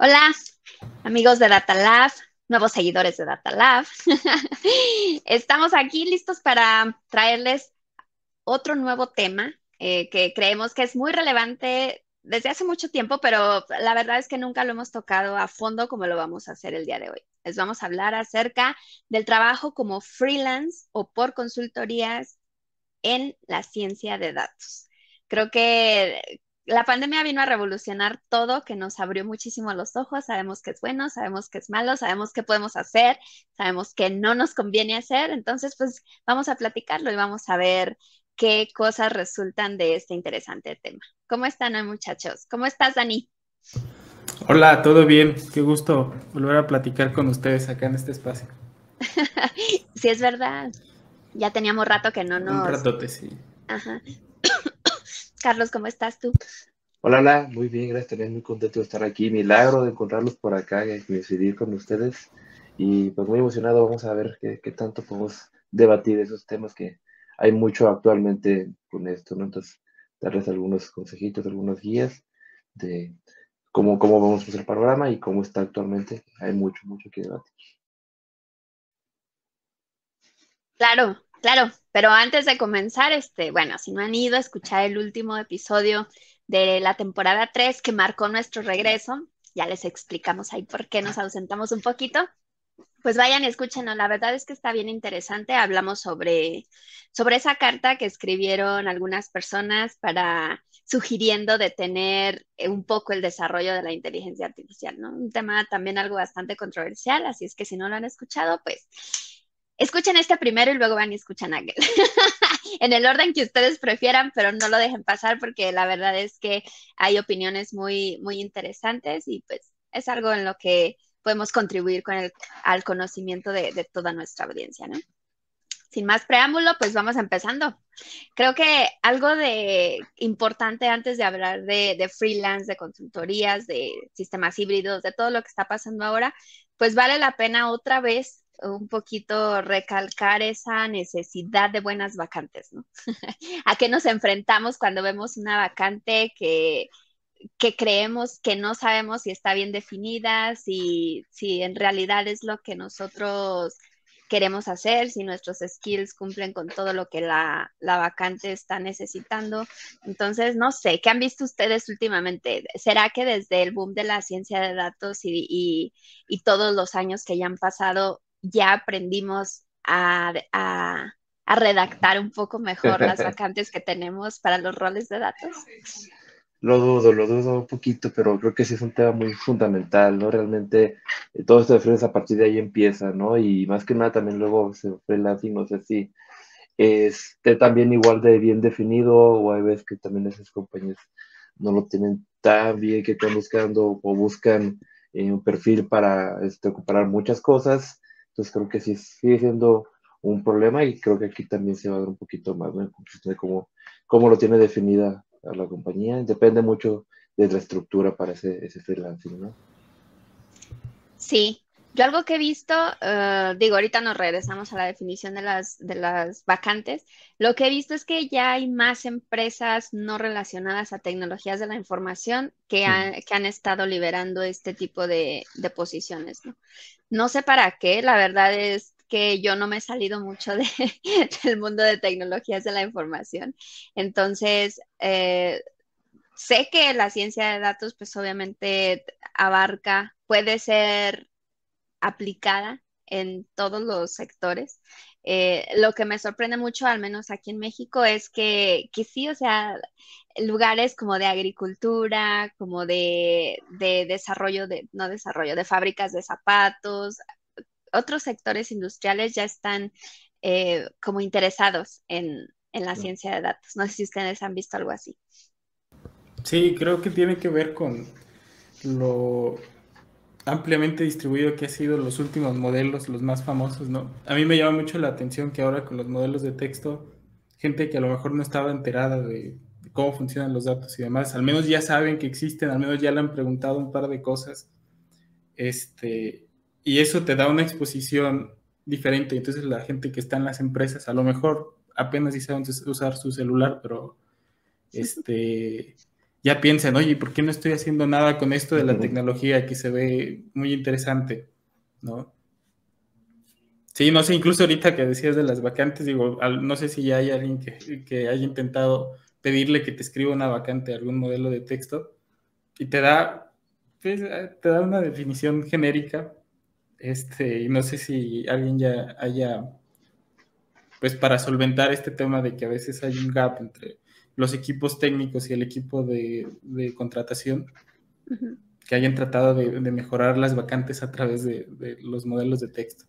Hola, amigos de Data nuevos seguidores de Data Estamos aquí listos para traerles otro nuevo tema eh, que creemos que es muy relevante desde hace mucho tiempo, pero la verdad es que nunca lo hemos tocado a fondo como lo vamos a hacer el día de hoy. Les vamos a hablar acerca del trabajo como freelance o por consultorías en la ciencia de datos. Creo que la pandemia vino a revolucionar todo, que nos abrió muchísimo los ojos. Sabemos que es bueno, sabemos que es malo, sabemos qué podemos hacer, sabemos que no nos conviene hacer. Entonces, pues vamos a platicarlo y vamos a ver qué cosas resultan de este interesante tema. ¿Cómo están hoy, muchachos? ¿Cómo estás, Dani? Hola, todo bien. Qué gusto volver a platicar con ustedes acá en este espacio. sí, es verdad. Ya teníamos rato que no nos. Un ratote, sí. Ajá. Carlos, ¿cómo estás tú? Hola, hola, muy bien, gracias, también muy contento de estar aquí. Milagro de encontrarlos por acá y coincidir con ustedes. Y pues muy emocionado, vamos a ver qué, tanto podemos debatir esos temas que hay mucho actualmente con esto, ¿no? Entonces, darles algunos consejitos, algunas guías de cómo, cómo vamos a hacer el programa y cómo está actualmente. Hay mucho, mucho que debatir. Claro, Claro, pero antes de comenzar, este, bueno, si no han ido a escuchar el último episodio de la temporada 3 que marcó nuestro regreso, ya les explicamos ahí por qué nos ausentamos un poquito. Pues vayan y escúchenlo, la verdad es que está bien interesante. Hablamos sobre, sobre esa carta que escribieron algunas personas para sugiriendo detener un poco el desarrollo de la inteligencia artificial, ¿no? Un tema también algo bastante controversial, así es que si no lo han escuchado, pues escuchen este primero y luego van y escuchan aquel. en el orden que ustedes prefieran, pero no lo dejen pasar porque la verdad es que hay opiniones muy, muy interesantes y pues es algo en lo que podemos contribuir con el, al conocimiento de, toda nuestra audiencia, ¿no? Sin más preámbulo, pues vamos empezando. Creo que algo de importante antes de hablar de, de freelance, de consultorías, de sistemas híbridos, de todo lo que está pasando ahora, pues vale la pena otra vez un poquito recalcar esa necesidad de buenas vacantes, ¿no? ¿A qué nos enfrentamos cuando vemos una vacante que, que creemos que no sabemos si está bien definida, si, si en realidad es lo que nosotros queremos hacer, si nuestros skills cumplen con todo lo que la, vacante está necesitando. Entonces, no sé, ¿qué han visto ustedes últimamente? ¿Será que desde el boom de la ciencia de datos y, y todos los años que ya han pasado, ya aprendimos a, redactar un poco mejor las vacantes que tenemos para los roles de datos? Lo dudo, lo dudo un poquito, pero creo que sí es un tema muy fundamental, ¿no? Realmente eh, todo esto de freelance a partir de ahí empieza, ¿no? Y más que nada también luego se freelance y no sé si esté también igual de bien definido o hay veces que también esas compañías no lo tienen tan bien que están buscando o buscan eh, un perfil para este, ocupar muchas cosas entonces creo que sí sigue siendo un problema y creo que aquí también se va a dar un poquito más ¿no? de cómo, cómo lo tiene definida la compañía. Depende mucho de la estructura para ese, ese freelancing, ¿no? Sí, yo algo que he visto, eh, digo, ahorita nos regresamos a la definición de las, de las vacantes. Lo que he visto es que ya hay más empresas no relacionadas a tecnologías de la información que, han, que han estado liberando este tipo de, de posiciones. ¿no? no sé para qué, la verdad es que yo no me he salido mucho de, del mundo de tecnologías de la información. Entonces, eh, sé que la ciencia de datos, pues obviamente abarca, puede ser aplicada en todos los sectores. Eh, lo que me sorprende mucho, al menos aquí en México, es que, que sí, o sea, lugares como de agricultura, como de, desarrollo de, no desarrollo, de fábricas de zapatos, otros sectores industriales ya están eh, como interesados en, en la ciencia de datos. No sé si ustedes han visto algo así. Sí, creo que tiene que ver con lo ampliamente distribuido que ha sido los últimos modelos, los más famosos, ¿no? A mí me llama mucho la atención que ahora con los modelos de texto, gente que a lo mejor no estaba enterada de, cómo funcionan los datos y demás, al menos ya saben que existen, al menos ya le han preguntado un par de cosas, este, y eso te da una exposición diferente, entonces la gente que está en las empresas, a lo mejor apenas si saben usar su celular, pero este ya piensan, oye, ¿por qué no estoy haciendo nada con esto de la tecnología que se ve muy interesante? ¿No? Sí, no sé, incluso ahorita que decías de las vacantes, digo, no sé si ya hay alguien que, que haya intentado pedirle que te escriba una vacante, algún modelo de texto, y te da, pues, te da una definición genérica, este, y no sé si alguien ya haya, pues para solventar este tema de que a veces hay un gap entre los equipos técnicos y el equipo de, contratación, que hayan tratado de, mejorar las vacantes a través de, los modelos de texto.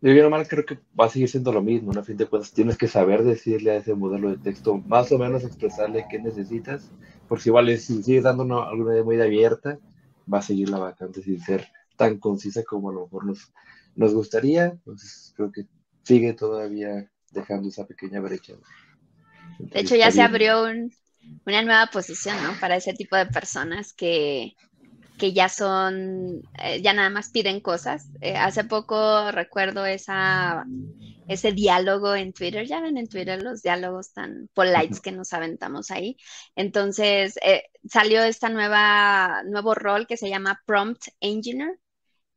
De bien o mal, creo que va a seguir siendo lo mismo, ¿no? A fin de cuentas, tienes que saber decirle a ese modelo de texto, más o menos expresarle qué necesitas, porque igual si sigues dando una, alguna idea muy abierta, va a seguir la vacante sin ser tan concisa como a lo mejor nos, nos gustaría. Entonces, creo que sigue todavía dejando esa pequeña brecha. De hecho, ya se abrió una nueva posición, ¿no? Para ese tipo de personas que, que ya son, eh, ya nada más piden cosas. Eh, hace poco recuerdo esa, ese diálogo en Twitter, ya ven en Twitter los diálogos tan polites que nos aventamos ahí. Entonces eh, salió esta nueva, nuevo rol que se llama Prompt Engineer,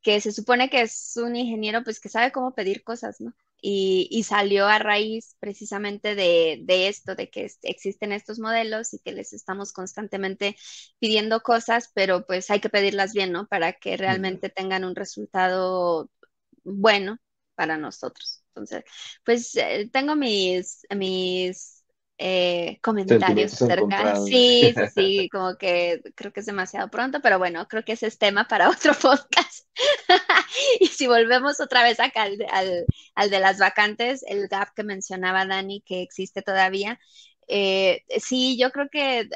que se supone que es un ingeniero pues que sabe cómo pedir cosas, ¿no? Y, salió a raíz precisamente de, esto, de que existen estos modelos y que les estamos constantemente pidiendo cosas, pero pues hay que pedirlas bien, ¿no? Para que realmente tengan un resultado bueno para nosotros. Entonces, pues eh, tengo mis, mis eh, comentarios cerca. Sí, sí, sí, como que creo que es demasiado pronto, pero bueno, creo que ese es tema para otro podcast. y si volvemos otra vez acá al, al, de las vacantes, el gap que mencionaba Dani, que existe todavía, eh, sí, yo creo que,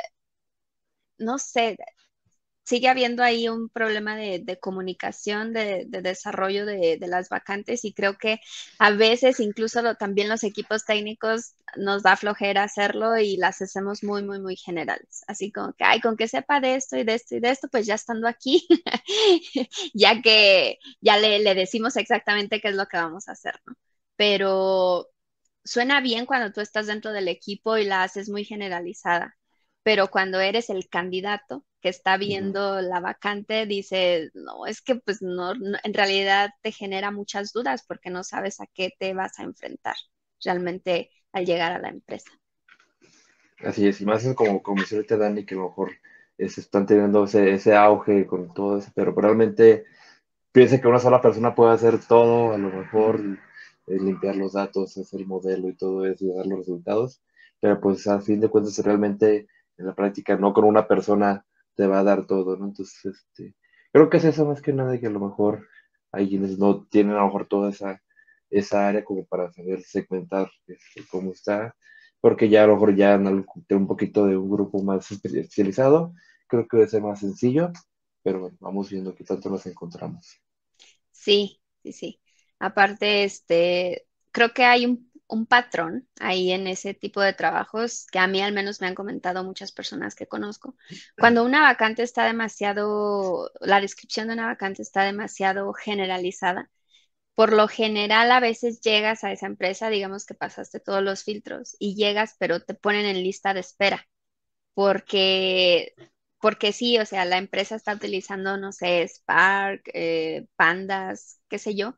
no sé, sigue habiendo ahí un problema de, comunicación, de, desarrollo de, las vacantes y creo que a veces incluso también los equipos técnicos nos da flojera hacerlo y las hacemos muy, muy, muy generales. Así como que, ay, con que sepa de esto y de esto y de esto, pues ya estando aquí, ya que ya le, le decimos exactamente qué es lo que vamos a hacer, ¿no? Pero suena bien cuando tú estás dentro del equipo y la haces muy generalizada, pero cuando eres el candidato, que está viendo la vacante dice, no, es que pues no, en realidad te genera muchas dudas porque no sabes a qué te vas a enfrentar realmente al llegar a la empresa. Así es, y más es como, como dice ahorita Dani, que a lo mejor se están teniendo ese, ese auge con todo eso, pero realmente piensa que una sola persona puede hacer todo, a lo mejor eh, limpiar los datos, hacer el modelo y todo eso y dar los resultados, pero pues a fin de cuentas realmente en la práctica no con una persona te va a dar todo, ¿no? Entonces, este, creo que es eso más que nada que a lo mejor hay quienes no tienen a lo mejor toda esa, esa área como para saber segmentar este, cómo está, porque ya a lo mejor ya en un poquito de un grupo más especializado, creo que debe ser más sencillo, pero vamos viendo qué tanto nos encontramos. Sí, sí, sí. Aparte, este, creo que hay un un patrón ahí en ese tipo de trabajos que a mí al menos me han comentado muchas personas que conozco. Cuando una vacante está demasiado, la descripción de una vacante está demasiado generalizada, por lo general a veces llegas a esa empresa, digamos que pasaste todos los filtros y llegas, pero te ponen en lista de espera, porque, porque sí, o sea, la empresa está utilizando, no sé, Spark, eh, Pandas, qué sé yo,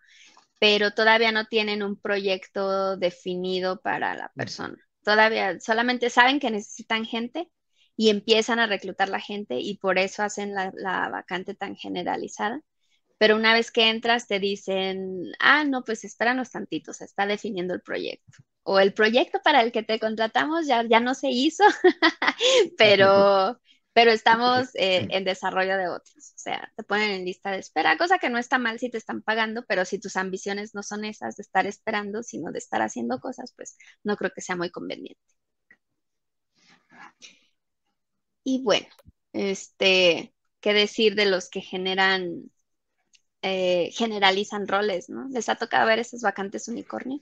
pero todavía no tienen un proyecto definido para la persona. Todavía solamente saben que necesitan gente y empiezan a reclutar la gente y por eso hacen la, vacante tan generalizada. Pero una vez que entras te dicen, ah, no, pues espéranos tantito, se está definiendo el proyecto. O el proyecto para el que te contratamos ya, ya no se hizo, pero, pero estamos eh, en desarrollo de otros. O sea, te ponen en lista de espera, cosa que no está mal si te están pagando, pero si tus ambiciones no son esas de estar esperando, sino de estar haciendo cosas, pues no creo que sea muy conveniente. Y bueno, este, ¿qué decir de los que generan, eh, generalizan roles, ¿no? ¿Les ha tocado ver esas vacantes unicornio?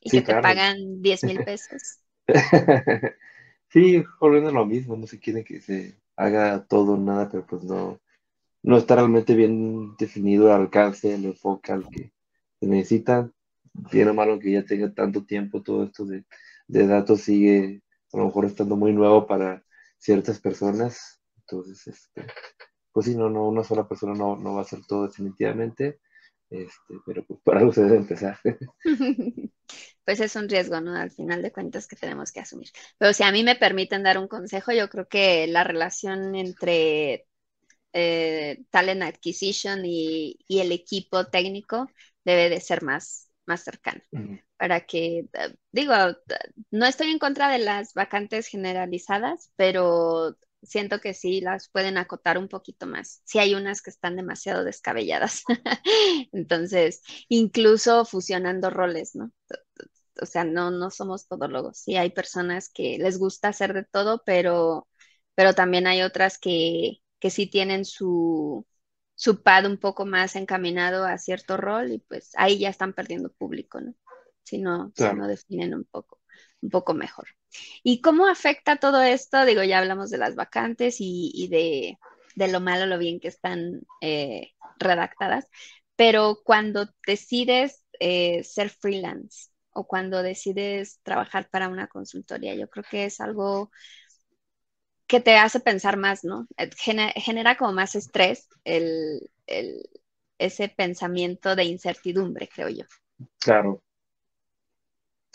Y que te pagan 10 mil pesos. Sí, volviendo lo mismo, no se quiere que se haga todo nada, pero pues no, no está realmente bien definido el alcance, el enfoque al que se necesita. Bien o malo que ya tenga tanto tiempo todo esto de, datos sigue a lo mejor estando muy nuevo para ciertas personas. Entonces, este, pues sí, no, no, una sola persona no, no va a hacer todo definitivamente, este, pero pues para algo se debe empezar. pues es un riesgo, ¿no? Al final de cuentas que tenemos que asumir. Pero si a mí me permiten dar un consejo, yo creo que la relación entre eh, talent acquisition y, el equipo técnico debe de ser más, más cercano. Para que, eh, digo, no estoy en contra de las vacantes generalizadas, pero siento que sí las pueden acotar un poquito más. Si hay unas que están demasiado descabelladas. Entonces, incluso fusionando roles, ¿no? O sea, no, no somos todólogos. Sí hay personas que les gusta hacer de todo, pero, pero también hay otras que, que sí tienen su, su pad un poco más encaminado a cierto rol y pues ahí ya están perdiendo público, ¿no? Si no, si no definen un poco, un poco mejor. ¿Y cómo afecta todo esto? Digo, ya hablamos de las vacantes y, de, lo malo, lo bien que están eh, redactadas, pero cuando decides eh, ser freelance o cuando decides trabajar para una consultoría, yo creo que es algo que te hace pensar más, ¿no? Eh, genera, como más estrés ese pensamiento de incertidumbre, creo yo. Claro.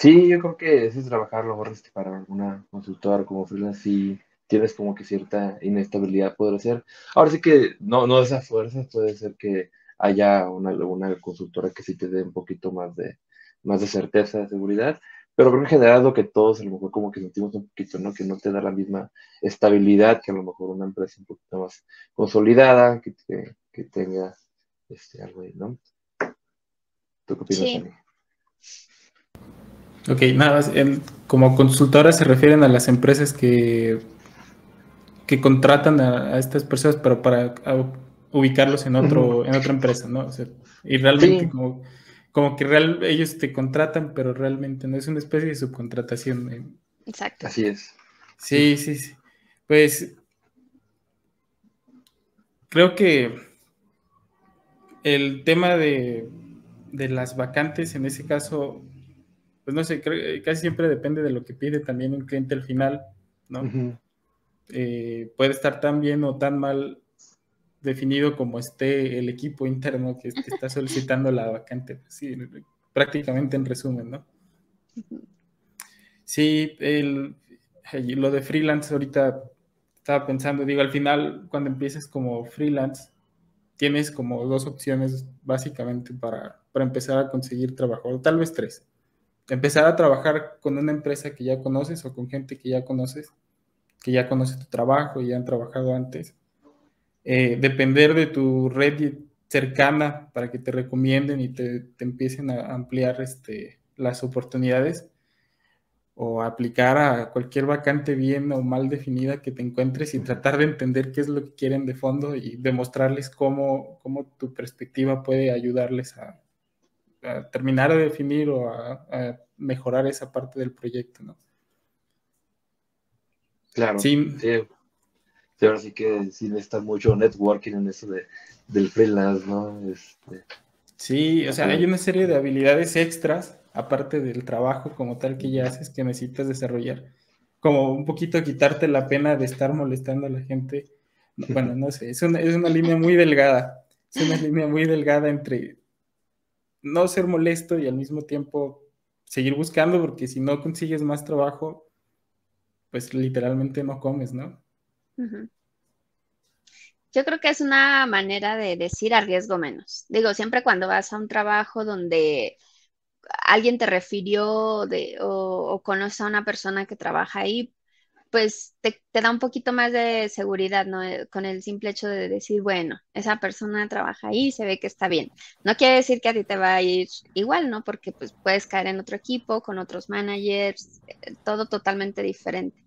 Sí, yo creo que ese es trabajar lo mejor este, para alguna consultora como freelance si tienes como que cierta inestabilidad podría ser. Ahora sí que no, no esa fuerza, puede ser que haya una, una consultora que sí te dé un poquito más de, más de certeza, de seguridad, pero creo que en general lo que todos a lo mejor como que sentimos un poquito, ¿no? Que no te da la misma estabilidad que a lo mejor una empresa un poquito más consolidada, que, que, tenga este, algo ahí, ¿no? ¿Tú qué opinas, Ok, nada más, como consultora se refieren a las empresas que, que contratan a, estas personas, pero para ubicarlos en otro, en otra empresa, ¿no? y realmente como como que real, ellos te contratan, pero realmente no es una especie de subcontratación. Eh. Exacto. Así es. Sí, sí, sí. Pues creo que el tema de, las vacantes en ese caso, pues no sé, casi siempre depende de lo que pide también un cliente al final, ¿no? Eh, puede estar tan bien o tan mal definido como esté el equipo interno que, está solicitando la vacante. Sí, prácticamente en resumen, ¿no? Sí, el, lo de freelance ahorita estaba pensando, digo, al final cuando empiezas como freelance, tienes como dos opciones básicamente para, para empezar a conseguir trabajo, o tal vez tres. Empezar a trabajar con una empresa que ya conoces o con gente que ya conoces, que ya conoce tu trabajo y ya han trabajado antes. Eh, depender de tu red cercana para que te recomienden y te, empiecen a ampliar este, las oportunidades o aplicar a cualquier vacante bien o mal definida que te encuentres y tratar de entender qué es lo que quieren de fondo y demostrarles cómo, cómo tu perspectiva puede ayudarles a, terminar de definir o a, mejorar esa parte del proyecto, ¿no? Claro. Sí, sí ahora sí que sí necesita mucho networking en eso de, del freelance, ¿no? Este, sí, o sea, hay una serie de habilidades extras, aparte del trabajo como tal que ya haces, que necesitas desarrollar. Como un poquito quitarte la pena de estar molestando a la gente. Bueno, no sé, es una, es una línea muy delgada. Es una línea muy delgada entre no ser molesto y al mismo tiempo seguir buscando, porque si no consigues más trabajo, pues literalmente no comes, ¿no? Yo creo que es una manera de decir arriesgo menos. Digo, siempre cuando vas a un trabajo donde alguien te refirió de, o, conoce a una persona que trabaja ahí, pues te, da un poquito más de seguridad, ¿no? Eh, con el simple hecho de decir, bueno, esa persona trabaja ahí, se ve que está bien. No quiere decir que a ti te va a ir igual, ¿no? Porque pues puedes caer en otro equipo, con otros managers, eh, todo totalmente diferente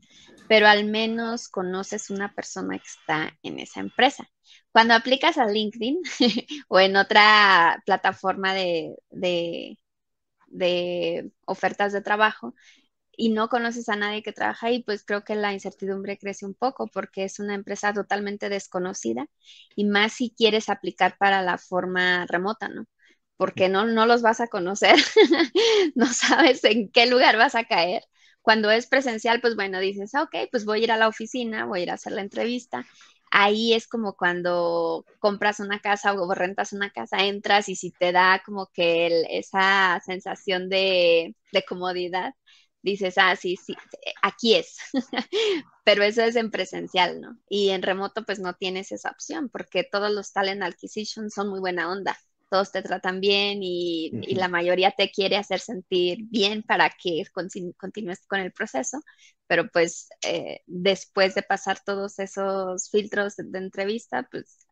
pero al menos conoces una persona que está en esa empresa. Cuando aplicas a LinkedIn o en otra plataforma de, de, ofertas de trabajo y no conoces a nadie que trabaja ahí, pues creo que la incertidumbre crece un poco porque es una empresa totalmente desconocida y más si quieres aplicar para la forma remota, ¿no? Porque no, no los vas a conocer, no sabes en qué lugar vas a caer cuando es presencial, pues bueno, dices, ah, ok, pues voy a ir a la oficina, voy a ir a hacer la entrevista. Ahí es como cuando compras una casa o rentas una casa, entras y si te da como que esa sensación de, de comodidad, dices, ah, sí, sí, aquí es. Pero eso es en presencial, ¿no? Y en remoto, pues no tienes esa opción, porque todos los talent acquisition son muy buena onda. Todos te tratan bien y, la mayoría te quiere hacer sentir bien para que continúes con el proceso. Pero pues eh, después de pasar todos esos filtros de, entrevista, pues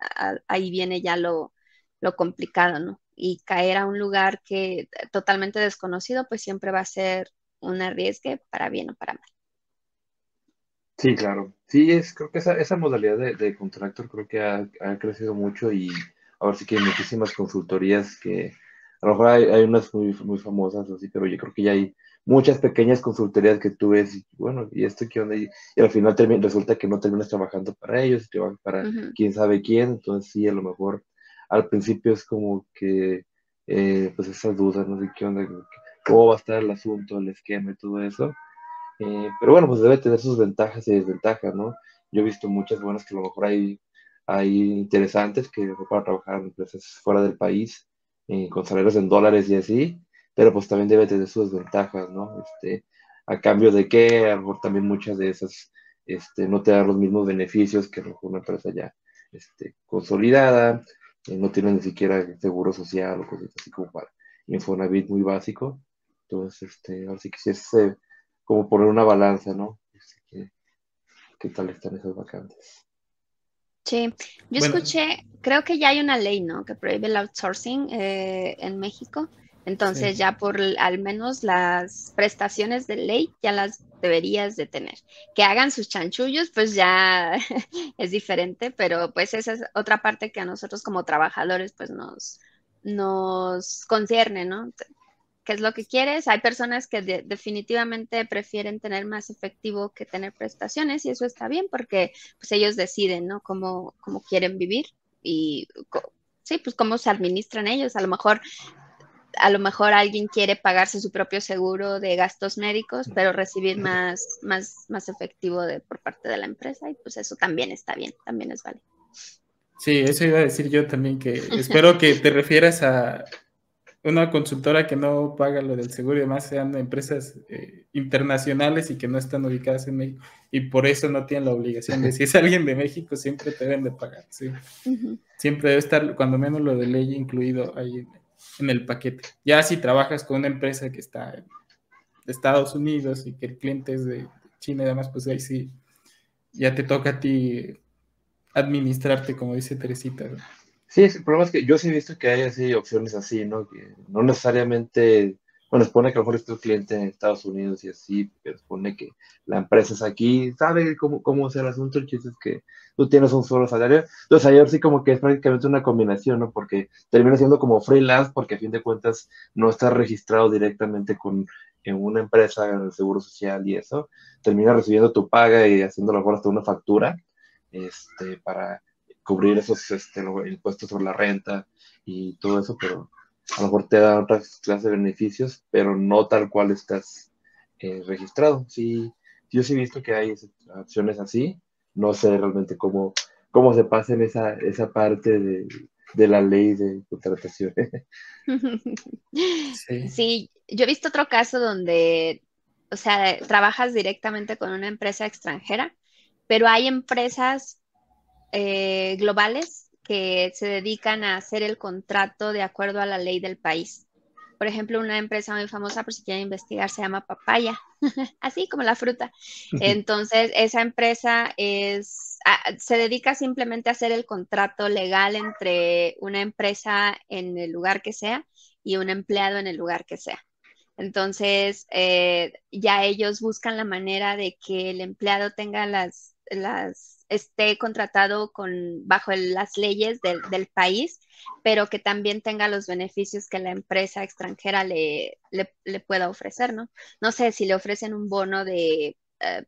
ahí viene ya lo, lo complicado, ¿no? Y caer a un lugar que totalmente desconocido, pues siempre va a ser un arriesgue para bien o para mal. Sí, claro. Sí, es, creo que esa, esa modalidad de, de contractor creo que ha, crecido mucho y ahora sí que hay muchísimas consultorías que a lo mejor hay, unas muy, muy famosas así, pero yo creo que ya hay muchas pequeñas consultorías que tú ves y bueno, y esto que onda y, al final resulta que no terminas trabajando para ellos, trabajas para quién sabe quién, entonces sí, a lo mejor al principio es como que eh, pues esa duda, no sé qué onda, cómo va a estar el asunto, el esquema y todo eso. Eh, pero bueno, pues debe tener sus ventajas y desventajas, ¿no? Yo he visto muchas buenas que a lo mejor hay, hay interesantes que para trabajar en empresas fuera del país, eh, con salarios en dólares y así, pero pues también debe tener sus desventajas, ¿no? Este, a cambio de que a lo mejor también muchas de esas este, no te dan los mismos beneficios que una empresa ya este, consolidada, eh, no tiene ni siquiera seguro social o cosas así como para Infonavit muy básico. Entonces, este, así que sí es eh, como poner una balanza, ¿no? Este, ¿Qué tal están esas vacantes? Sí, yo escuché, creo que ya hay una ley, ¿no? Que prohíbe el outsourcing eh, en México. Entonces ya por al menos las prestaciones de ley ya las deberías de tener. Que hagan sus chanchullos, pues ya es diferente, pero pues esa es otra parte que a nosotros como trabajadores pues nos, nos concierne, ¿no? Qué es lo que quieres. Hay personas que definitivamente prefieren tener más efectivo que tener prestaciones y eso está bien porque pues ellos deciden, ¿no? Cómo, cómo quieren vivir y sí, pues cómo se administran ellos. A lo mejor a lo mejor alguien quiere pagarse su propio seguro de gastos médicos, pero recibir más, más, más efectivo de, por parte de la empresa y pues eso también está bien, también es válido. Sí, eso iba a decir yo también, que espero que te refieras a una consultora que no paga lo del seguro y demás sean empresas eh, internacionales y que no están ubicadas en México y por eso no tienen la obligación de si es alguien de México siempre te deben de pagar, sí. Siempre debe estar cuando menos lo de ley incluido ahí en, el paquete. Ya si trabajas con una empresa que está en Estados Unidos y que el cliente es de China y demás, pues ahí sí ya te toca a ti administrarte, como dice Teresita. Sí, el problema es que yo sí he visto que hay así opciones así, ¿no? Que no necesariamente, bueno, supone que a lo mejor es tu cliente en Estados Unidos y así, pero supone que la empresa es aquí, sabe cómo, cómo es el asunto, el chiste es que tú tienes un solo salario. Entonces, ayer sí como que es prácticamente una combinación, ¿no? Porque termina siendo como freelance, porque a fin de cuentas no estás registrado directamente con en una empresa, en el seguro social y eso, termina recibiendo tu paga y haciendo a lo mejor hasta una factura, este, para cubrir esos este, impuestos sobre la renta y todo eso, pero a lo mejor te da otras clases de beneficios, pero no tal cual estás eh, registrado. Sí, yo sí he visto que hay opciones así, no sé realmente cómo, cómo se pasa en esa, esa parte de, de la ley de contratación. sí. sí, yo he visto otro caso donde, o sea, trabajas directamente con una empresa extranjera, pero hay empresas eh, globales que se dedican a hacer el contrato de acuerdo a la ley del país. Por ejemplo, una empresa muy famosa, por si quieren investigar, se llama Papaya, así como la fruta. Entonces, esa empresa es, se dedica simplemente a hacer el contrato legal entre una empresa en el lugar que sea y un empleado en el lugar que sea. Entonces, eh, ya ellos buscan la manera de que el empleado tenga las, las esté contratado con, bajo las leyes del, país, pero que también tenga los beneficios que la empresa extranjera le, le, pueda ofrecer, ¿no? No sé si le ofrecen un bono de... Eh,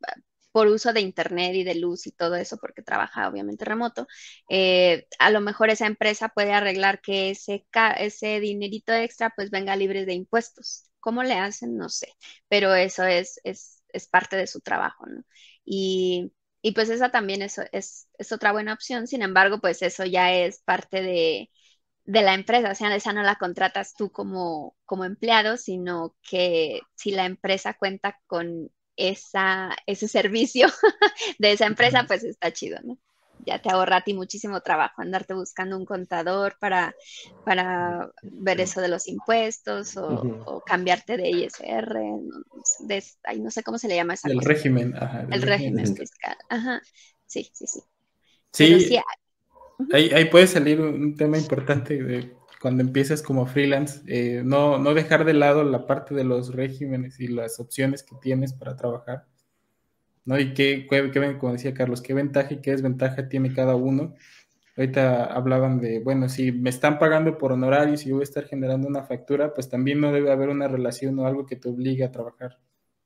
por uso de internet y de luz y todo eso, porque trabaja obviamente remoto, eh, a lo mejor esa empresa puede arreglar que ese, ese dinerito extra pues venga libre de impuestos. ¿Cómo le hacen? No sé, pero eso es, es es parte de su trabajo, ¿no? Y, y pues esa también es, es, es, otra buena opción, sin embargo, pues eso ya es parte de, de la empresa, o sea, esa no la contratas tú como, como empleado, sino que si la empresa cuenta con esa, ese servicio de esa empresa, pues está chido, ¿no? Ya te ahorra a ti muchísimo trabajo andarte buscando un contador para, para ver eso de los impuestos o, cambiarte de ISR, no, de, no sé cómo se le llama esa El régimen, ajá. El, régimen, fiscal, ajá. Sí, sí, sí. Sí, ahí, ahí, puede salir un tema importante de cuando empiezas como freelance, eh, no, no dejar de lado la parte de los regímenes y las opciones que tienes para trabajar, ¿no? Y qué, qué, como decía Carlos, qué ventaja y qué desventaja tiene cada uno. Ahorita hablaban de, bueno, si me están pagando por honorarios y yo voy a estar generando una factura, pues también no debe haber una relación o algo que te obligue a trabajar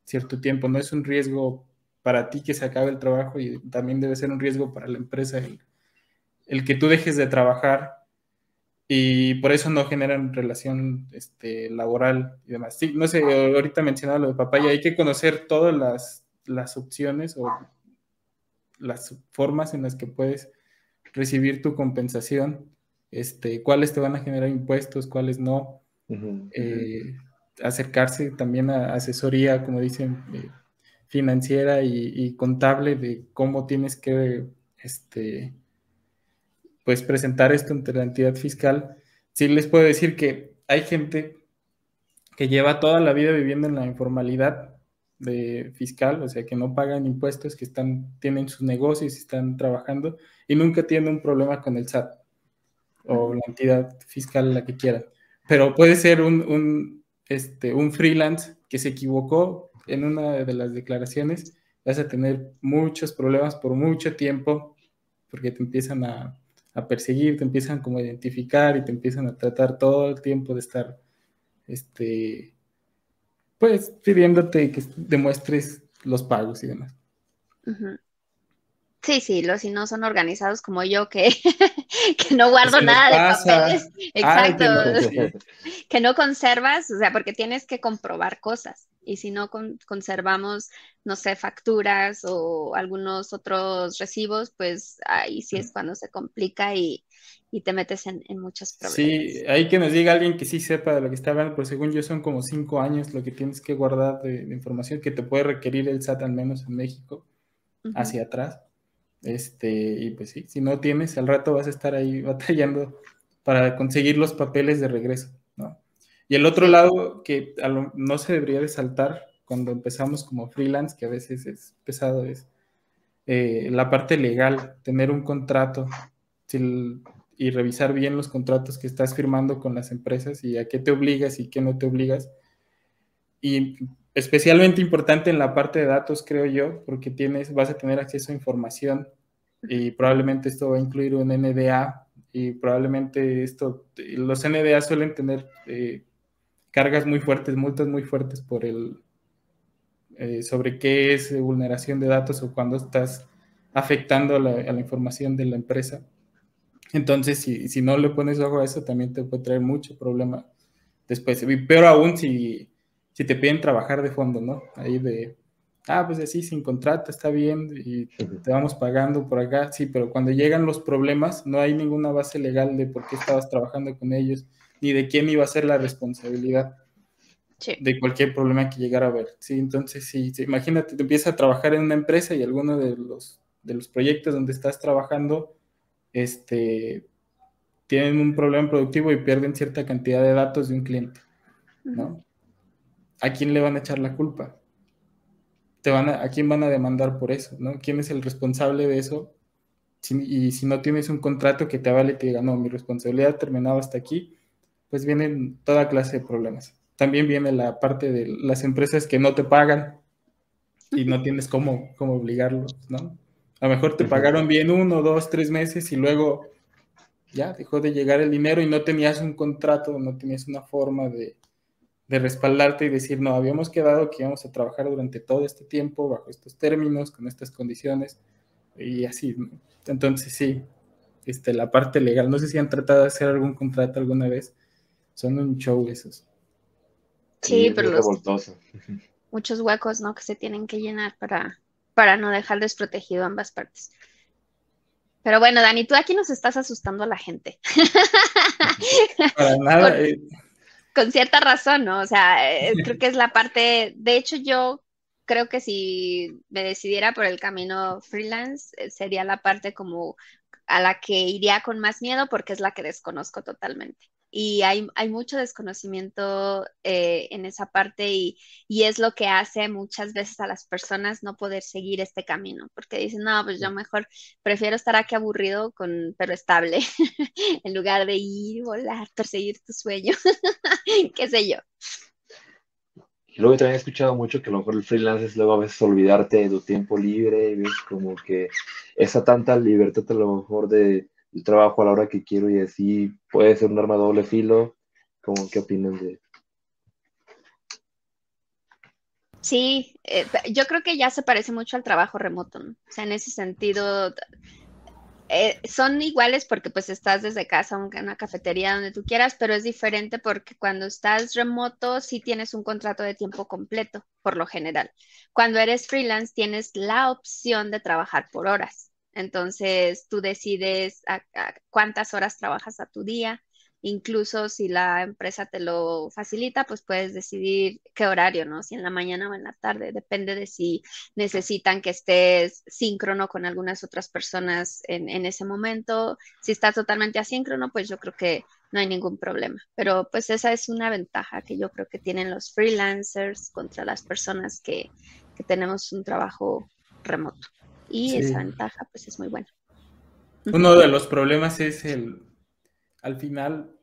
cierto tiempo. No es un riesgo para ti que se acabe el trabajo y también debe ser un riesgo para la empresa el, el que tú dejes de trabajar y por eso no generan relación este, laboral y demás. Sí, no sé, ahorita mencionaba lo de papaya, hay que conocer todas las, las opciones o las formas en las que puedes recibir tu compensación, este, cuáles te van a generar impuestos, cuáles no, eh, acercarse también a asesoría, como dicen, eh, financiera y, y, contable de cómo tienes que este, pues presentar esto ante la entidad fiscal, sí les puedo decir que hay gente que lleva toda la vida viviendo en la informalidad de fiscal, o sea, que no pagan impuestos, que están, tienen sus negocios están trabajando y nunca tienen un problema con el SAT o la entidad fiscal, la que quieran. Pero puede ser un, un, este, un freelance que se equivocó en una de las declaraciones, vas a tener muchos problemas por mucho tiempo porque te empiezan a a perseguir, te empiezan como a identificar y te empiezan a tratar todo el tiempo de estar, este, pues pidiéndote que demuestres los pagos y demás. Sí, sí, los si no son organizados como yo, que, que no guardo nada de papeles. Exacto. que, no. conservas, o sea, porque tienes que comprobar cosas. Y si no conservamos, no sé, facturas o algunos otros recibos, pues ahí sí es cuando se complica y, te metes en, muchos problemas. Sí, hay que nos diga alguien que sí sepa de lo que está hablando, pero según yo son como cinco años lo que tienes que guardar de, información que te puede requerir el SAT al menos en México, hacia atrás. Este, y pues sí, si no tienes, al rato vas a estar ahí batallando para conseguir los papeles de regreso, ¿no? Y el otro lado que no se debería de saltar cuando empezamos como freelance, que a veces es pesado, es eh, la parte legal, tener un contrato y revisar bien los contratos que estás firmando con las empresas y a qué te obligas y qué no te obligas. Y especialmente importante en la parte de datos, creo yo, porque tienes, vas a tener acceso a información y probablemente esto va a incluir un NDA y probablemente esto, los NDA suelen tener eh, cargas muy fuertes, multas muy fuertes por el, eh, sobre qué es vulneración de datos o cuando estás afectando a la, información de la empresa. Entonces, si, si, no le pones ojo a eso, también te puede traer mucho problema después. Pero aún si si te piden trabajar de fondo, ¿no? Ahí de, ah, pues así, sin contrato, está bien, y te vamos pagando por acá, sí, pero cuando llegan los problemas, no hay ninguna base legal de por qué estabas trabajando con ellos, ni de quién iba a ser la responsabilidad de cualquier problema que llegara a haber, sí, entonces, sí, imagínate, te empiezas a trabajar en una empresa y alguno de los, de los proyectos donde estás trabajando, este, tienen un problema productivo y pierden cierta cantidad de datos de un cliente, ¿no? ¿a quién le van a echar la culpa? Te van a, quién van a demandar por eso? ¿no? ¿Quién es el responsable de eso? y si no tienes un contrato que te avale y te diga, no, mi responsabilidad terminaba hasta aquí, pues vienen toda clase de problemas. También viene la parte de las empresas que no te pagan y no tienes cómo, cómo obligarlos, ¿no? A lo mejor te pagaron bien uno, dos, tres meses y luego ya dejó de llegar el dinero y no tenías un contrato, no tenías una forma de, de respaldarte y decir, no, habíamos quedado que íbamos a trabajar durante todo este tiempo bajo estos términos, con estas condiciones y así. Entonces, sí, este, la parte legal, no sé si han tratado de hacer algún contrato alguna vez, son un show esos. Sí, pero los, muchos huecos, ¿no? Que se tienen que llenar para, para no dejar desprotegido ambas partes. Pero bueno, Dani, tú aquí nos estás asustando a la gente. Para nada. con, eh, con cierta razón, ¿no? O sea, eh, creo que es la parte, de hecho yo creo que si me decidiera por el camino freelance, eh, sería la parte como a la que iría con más miedo porque es la que desconozco totalmente. Y hay, hay mucho desconocimiento eh, en esa parte y, y es lo que hace muchas veces a las personas no poder seguir este camino, porque dicen, no, pues yo mejor prefiero estar aquí aburrido, con, pero estable, en lugar de ir, volar, perseguir tu sueño, qué sé yo. Y luego también he escuchado mucho que a lo mejor el freelance es luego a veces olvidarte de tu tiempo libre, y ves como que esa tanta libertad a lo mejor de el trabajo a la hora que quiero y así puede ser un arma doble filo. ¿Cómo qué opinas de Sí, eh, yo creo que ya se parece mucho al trabajo remoto, ¿no? O sea, en ese sentido, eh, son iguales porque pues estás desde casa, en una cafetería, donde tú quieras, pero es diferente porque cuando estás remoto sí tienes un contrato de tiempo completo, por lo general. Cuando eres freelance tienes la opción de trabajar por horas. Entonces tú decides cuántas horas trabajas a tu día. Incluso si la empresa te lo facilita, pues puedes decidir qué horario, ¿no? Si en la mañana o en la tarde. Depende de si necesitan que estés síncrono con algunas otras personas en, en ese momento. Si estás totalmente asíncrono, pues yo creo que no hay ningún problema. Pero pues esa es una ventaja que yo creo que tienen los freelancers contra las personas que tenemos un trabajo remoto. Y Sí. esa ventaja pues es muy buena. Uno de los problemas es el, al final,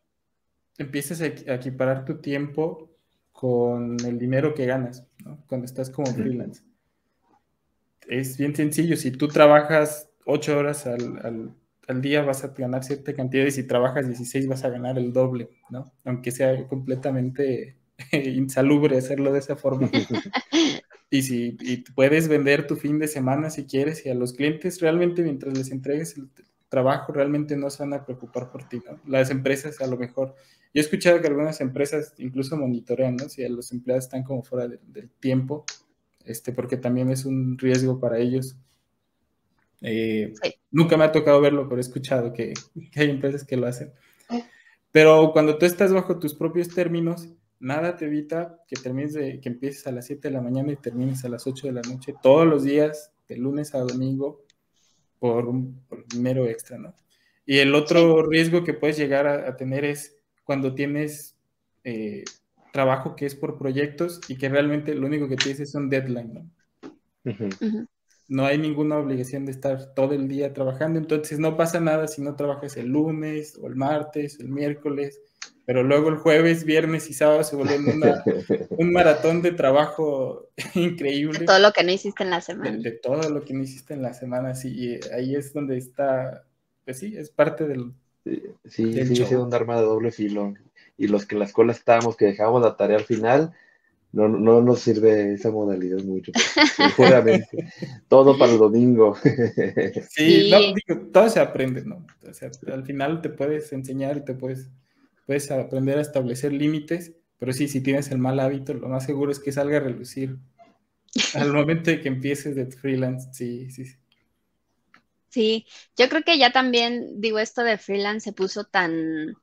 empiezas a equi- a equiparar tu tiempo con el dinero que ganas, ¿no? Cuando estás como freelance. Es bien sencillo, si tú trabajas ocho horas al, al- al día vas a ganar cierta cantidad y si trabajas 16 vas a ganar el doble, ¿no? Aunque sea completamente insalubre hacerlo de esa forma. Y si y puedes vender tu fin de semana si quieres y a los clientes realmente mientras les entregues el trabajo realmente no se van a preocupar por ti, ¿no? Las empresas a lo mejor, yo he escuchado que algunas empresas incluso monitorean, ¿no? Si los empleados están como fuera de- del tiempo, este, porque también es un riesgo para ellos. Eh, Sí. Nunca me ha tocado verlo, pero he escuchado que, que hay empresas que lo hacen. Pero cuando tú estás bajo tus propios términos, nada te evita que termines de, que empieces a las 7 de la mañana y termines a las 8 de la noche, todos los días, de lunes a domingo, por, un, por dinero extra, ¿no? Y el otro riesgo que puedes llegar a, a tener es cuando tienes eh, trabajo que es por proyectos y que realmente lo único que tienes es un deadline, ¿no? No hay ninguna obligación de estar todo el día trabajando, entonces no pasa nada si no trabajas el lunes o el martes, el miércoles, pero luego el jueves, viernes y sábado se una- un maratón de trabajo increíble Todo lo que no hiciste en la de, semana. de todo lo que no hiciste en la semana, sí, y ahí es donde está, pues sí, es parte del... Sí, sí, Del sigue show. siendo un arma de doble filo. Y los que en la escuela estábamos, que dejamos la tarea al final, no, no nos sirve esa modalidad mucho. Seguramente. Todo para el domingo. Sí, Sí. no, digo, todo se aprende, ¿no? O sea, al final te puedes enseñar y te puedes, puedes aprender a establecer límites, pero sí, si tienes el mal hábito, lo más seguro es que salga a relucir al momento de que empieces de freelance, sí, sí, sí. Sí, yo creo que ya también, digo, esto de freelance se puso tan,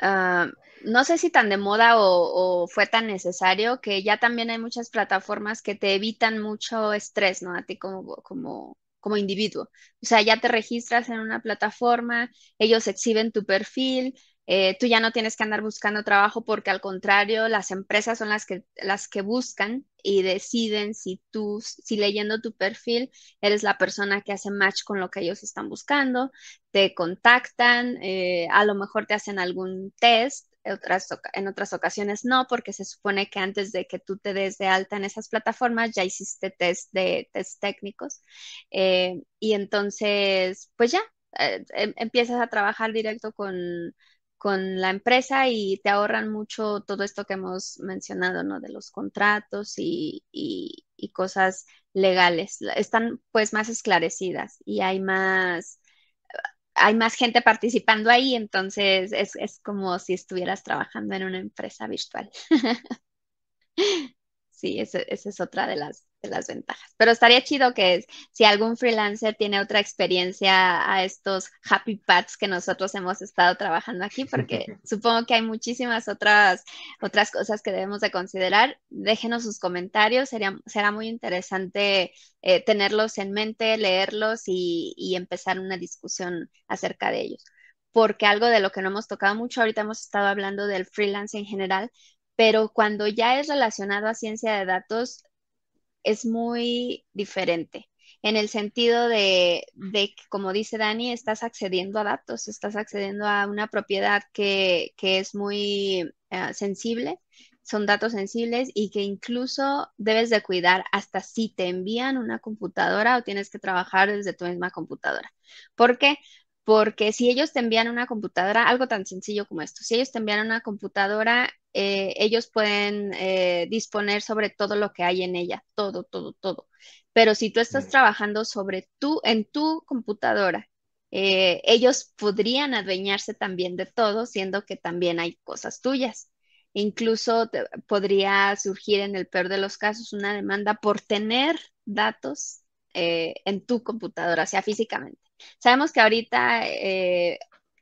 ah, no sé si tan de moda o, o fue tan necesario que ya también hay muchas plataformas que te evitan mucho estrés, ¿no? A ti como, como, como individuo. O sea, ya te registras en una plataforma, ellos exhiben tu perfil, eh, tú ya no tienes que andar buscando trabajo porque al contrario, las empresas son las que, las que buscan y deciden si tú, si leyendo tu perfil eres la persona que hace match con lo que ellos están buscando, te contactan, eh, a lo mejor te hacen algún test, otras, en otras ocasiones no, porque se supone que antes de que tú te des de alta en esas plataformas ya hiciste test de test técnicos. Eh, y entonces, pues ya, em- empiezas a trabajar directo con, con la empresa y te ahorran mucho todo esto que hemos mencionado, ¿no? De los contratos y, y- cosas legales. Están pues más esclarecidas y hay más, hay más gente participando ahí, entonces es, es como si estuvieras trabajando en una empresa virtual. sí, esa es otra de las, de las ventajas. Pero estaría chido que si algún freelancer tiene otra experiencia a estos happy pads que nosotros hemos estado trabajando aquí, porque supongo que hay muchísimas otras, otras cosas que debemos de considerar. Déjenos sus comentarios, sería, será muy interesante eh, tenerlos en mente, leerlos y, y empezar una discusión acerca de ellos. Porque algo de lo que no hemos tocado mucho, ahorita hemos estado hablando del freelance en general, pero cuando ya es relacionado a ciencia de datos, es muy diferente en el sentido de, que, como dice Dani, estás accediendo a datos, estás accediendo a una propiedad que, es muy eh, sensible, son datos sensibles y que incluso debes de cuidar hasta si te envían una computadora o tienes que trabajar desde tu misma computadora. ¿Por qué? Porque si ellos te envían una computadora, algo tan sencillo como esto, si ellos te envían una computadora, eh, ellos pueden eh, disponer sobre todo lo que hay en ella, todo, todo, todo. Pero si tú estás trabajando sobre tú, en tu computadora, eh, ellos podrían adueñarse también de todo, siendo que también hay cosas tuyas. Incluso podría surgir en el peor de los casos una demanda por tener datos en tu computadora, o sea, físicamente. Sabemos que ahorita,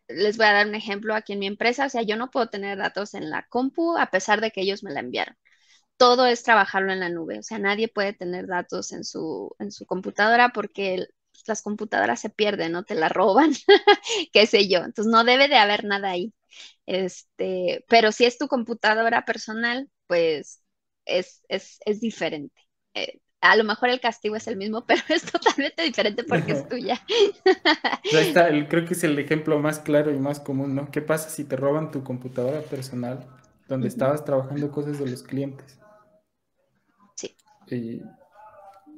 les voy a dar un ejemplo aquí en mi empresa, o sea, yo no puedo tener datos en la compu a pesar de que ellos me la enviaron. Todo es trabajarlo en la nube, o sea, nadie puede tener datos en su, en su computadora porque las computadoras se pierden, ¿no? Te la roban, qué sé yo. Entonces no debe de haber nada ahí. Este, pero si es tu computadora personal, pues es, es, es diferente. Eh, a lo mejor el castigo es el mismo, pero es totalmente diferente porque es tuya. Ahí está, creo que es el ejemplo más claro y más común, ¿no? ¿Qué pasa si te roban tu computadora personal donde estabas trabajando cosas de los clientes? Sí.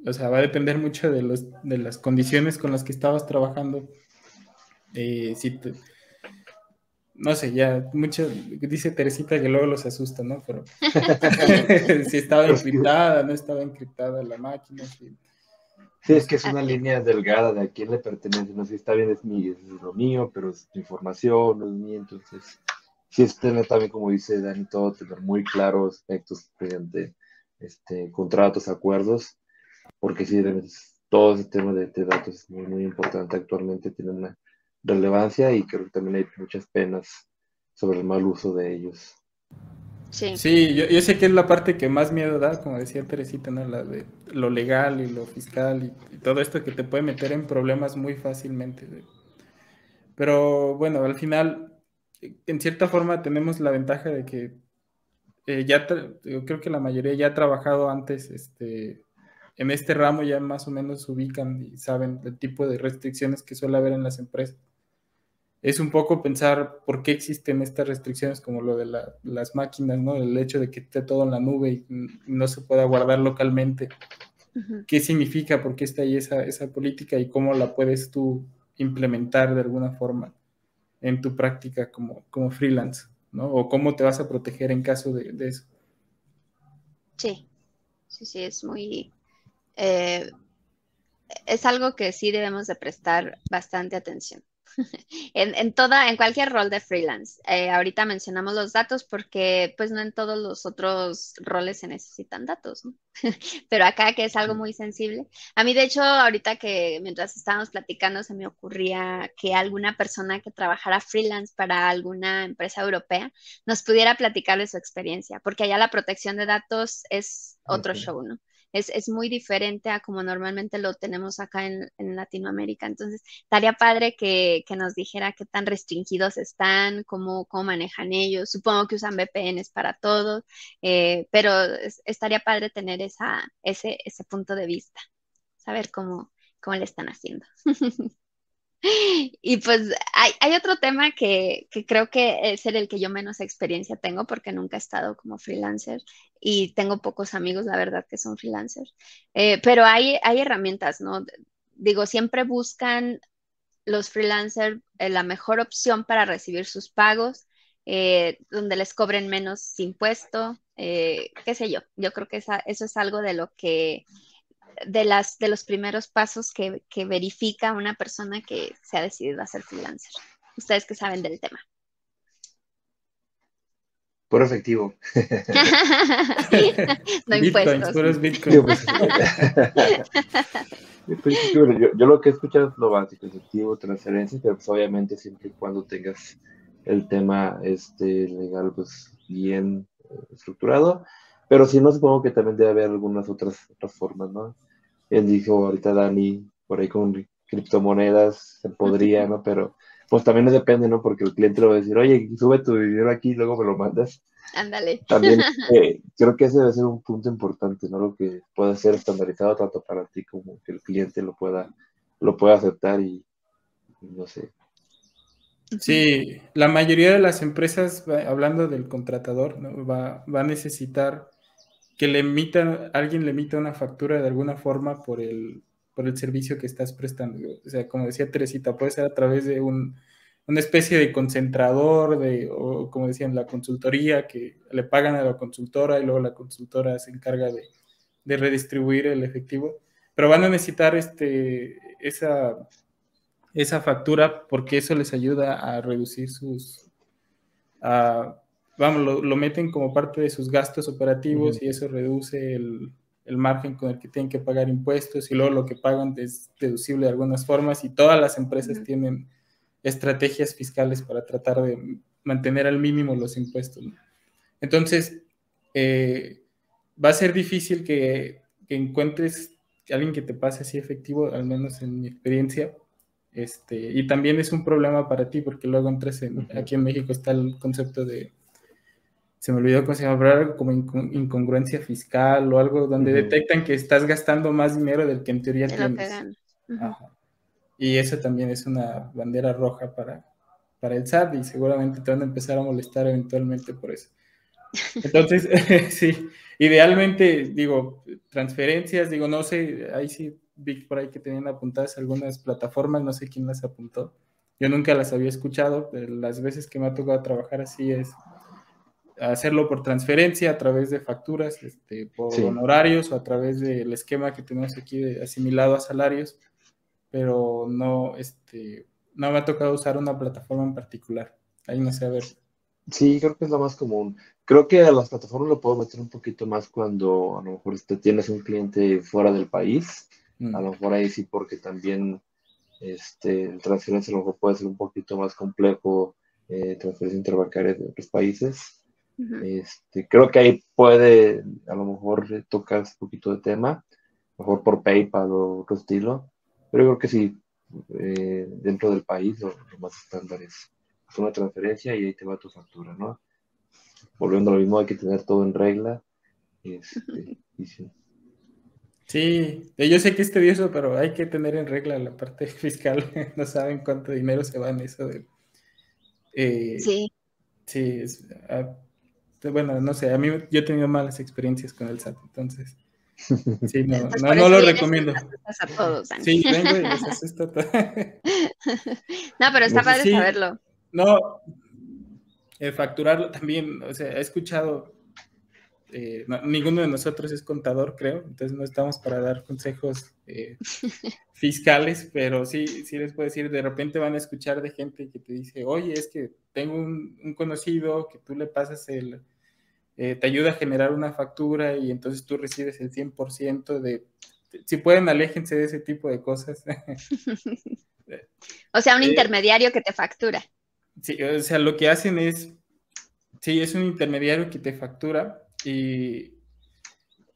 o sea, va a depender mucho de, los, de las condiciones con las que estabas trabajando. Eh, si te, no sé, ya mucho, dice Teresita que luego los asusta, ¿no? Pero si estaba encriptada, no estaba encriptada la máquina. Sí. es que es una línea delgada de a quién le pertenece, no sé si está bien, es, mi, es lo mío, pero es información, no es mío, entonces sí es tener también, como dice Dani, todo, tener muy claros aspectos mediante este, contratos, acuerdos, porque sí, todo ese tema de, de datos es muy, muy importante actualmente, tiene una relevancia y creo que también hay muchas penas sobre el mal uso de ellos. Sí, sí yo, yo, sé que es la parte que más miedo da, como decía Teresita, ¿no? la de lo legal y lo fiscal y, todo esto que te puede meter en problemas muy fácilmente. Pero bueno, al final, en cierta forma tenemos la ventaja de que eh, ya yo creo que la mayoría ya ha trabajado antes este, en este ramo, ya más o menos ubican y saben el tipo de restricciones que suele haber en las empresas es un poco pensar por qué existen estas restricciones como lo de las máquinas, ¿no? El hecho de que esté todo en la nube y no se pueda guardar localmente. ¿Qué significa? ¿Por qué está ahí esa, esa política y cómo la puedes tú implementar de alguna forma en tu práctica como, como freelance, ¿no? O cómo te vas a proteger en caso de, eso. Sí, sí, sí, es muy... Eh, es algo que sí debemos de prestar bastante atención. en, toda, en cualquier rol de freelance. Eh, ahorita mencionamos los datos porque pues no en todos los otros roles se necesitan datos, pero acá que es algo muy sensible. A mí de hecho ahorita que mientras estábamos platicando se me ocurría que alguna persona que trabajara freelance para alguna empresa europea nos pudiera platicar de su experiencia, porque allá la protección de datos es otro show, ¿no? Es, muy diferente a como normalmente lo tenemos acá en, Latinoamérica. Entonces, estaría padre que, nos dijera qué tan restringidos están, cómo, cómo manejan ellos. Supongo que usan VPNs para todo, eh, pero estaría padre tener esa, ese, ese punto de vista, saber cómo, cómo le están haciendo. Y pues hay, otro tema que, creo que es el que yo menos experiencia tengo porque nunca he estado como freelancer y tengo pocos amigos, la verdad, que son freelancers. Eh, pero hay, hay herramientas, ¿no? Digo, siempre buscan los freelancers eh, la mejor opción para recibir sus pagos, eh, donde les cobren menos impuesto, qué sé yo. Yo creo que eso es algo de lo que de, las, de los primeros pasos que, verifica una persona que se ha decidido a ser freelancer. Ustedes que saben del tema. Por efectivo. no impuestos. Puros bitcoins. Pues, yo, yo, lo que he escuchado es lo básico, efectivo, transferencia, pero pues obviamente siempre y cuando tengas el tema este legal pues bien eh, estructurado, pero si no supongo que también debe haber algunas otras, otras formas, ¿no? Él dijo ahorita Dani, por ahí con criptomonedas se podría, ¿no? Pero pues también depende, ¿no? Porque el cliente le va a decir, oye, sube tu dinero aquí y luego me lo mandas. Ándale. También eh, creo que ese debe ser un punto importante, ¿no? Lo que pueda ser estandarizado tanto para ti como que el cliente lo pueda, lo pueda aceptar y, no sé. Sí, la mayoría de las empresas, hablando del contratador, ¿no? va, va a necesitar que le emita, alguien le emita una factura de alguna forma por el, por el servicio que estás prestando. O sea, como decía Teresita, puede ser a través de un, una especie de concentrador, de, o como decían, la consultoría, que le pagan a la consultora y luego la consultora se encarga de, de redistribuir el efectivo. Pero van a necesitar este, esa, esa factura porque eso les ayuda a reducir sus... vamos, lo, lo, meten como parte de sus gastos operativos y eso reduce el, el margen con el que tienen que pagar impuestos y luego lo que pagan es deducible de algunas formas y todas las empresas tienen estrategias fiscales para tratar de mantener al mínimo los impuestos. Entonces, eh, va a ser difícil que, que, encuentres alguien que te pase así efectivo, al menos en mi experiencia. Este, y también es un problema para ti porque luego entras en, aquí en México está el concepto de se me olvidó cómo se llama, como incongruencia fiscal o algo donde detectan que estás gastando más dinero del que en teoría tienes. Y eso también es una bandera roja para, para el SAT y seguramente te van a empezar a molestar eventualmente por eso. Entonces, sí, idealmente, digo, transferencias, digo, no sé, ahí sí vi por ahí que tenían apuntadas algunas plataformas, no sé quién las apuntó. Yo nunca las había escuchado, pero las veces que me ha tocado trabajar así es hacerlo por transferencia a través de facturas, este, por honorarios o a través del esquema que tenemos aquí de asimilado a salarios, pero no, este, no me ha tocado usar una plataforma en particular. Ahí no sé, a ver. Sí, creo que es lo más común. Creo que a las plataformas lo puedo meter un poquito más cuando a lo mejor este, tienes un cliente fuera del país. Mm. A lo mejor ahí sí, porque también este, transferencia a lo mejor puede ser un poquito más complejo, eh, transferencia interbancaria de otros países este, creo que ahí puede a lo mejor tocar un poquito de tema, mejor por PayPal o otro estilo, pero creo que sí, eh, dentro del país lo, más estándar es una transferencia y ahí te va tu factura, ¿no? Volviendo a lo mismo, hay que tener todo en regla. Este, sí. sí, yo sé que es tedioso, pero hay que tener en regla la parte fiscal. no saben cuánto dinero se va en eso de... Eh, sí. Sí, es, ah, bueno, no sé, a mí yo he tenido malas experiencias con el SAT, entonces. Sí, no, no, no lo recomiendo. A todos, sí, vengo y les asusto todo. No, pero está padre saberlo. No, eh, facturarlo también, o sea, he escuchado, eh, ninguno de nosotros es contador, creo, entonces no estamos para dar consejos eh, fiscales, pero sí, sí les puedo decir, de repente van a escuchar de gente que te dice, oye, es que tengo un, conocido que tú le pasas el, eh, te ayuda a generar una factura y entonces tú recibes el 100% de, si pueden, aléjense de ese tipo de cosas. o sea, un intermediario que te factura. Sí, o sea, lo que hacen es, sí, es un intermediario que te factura y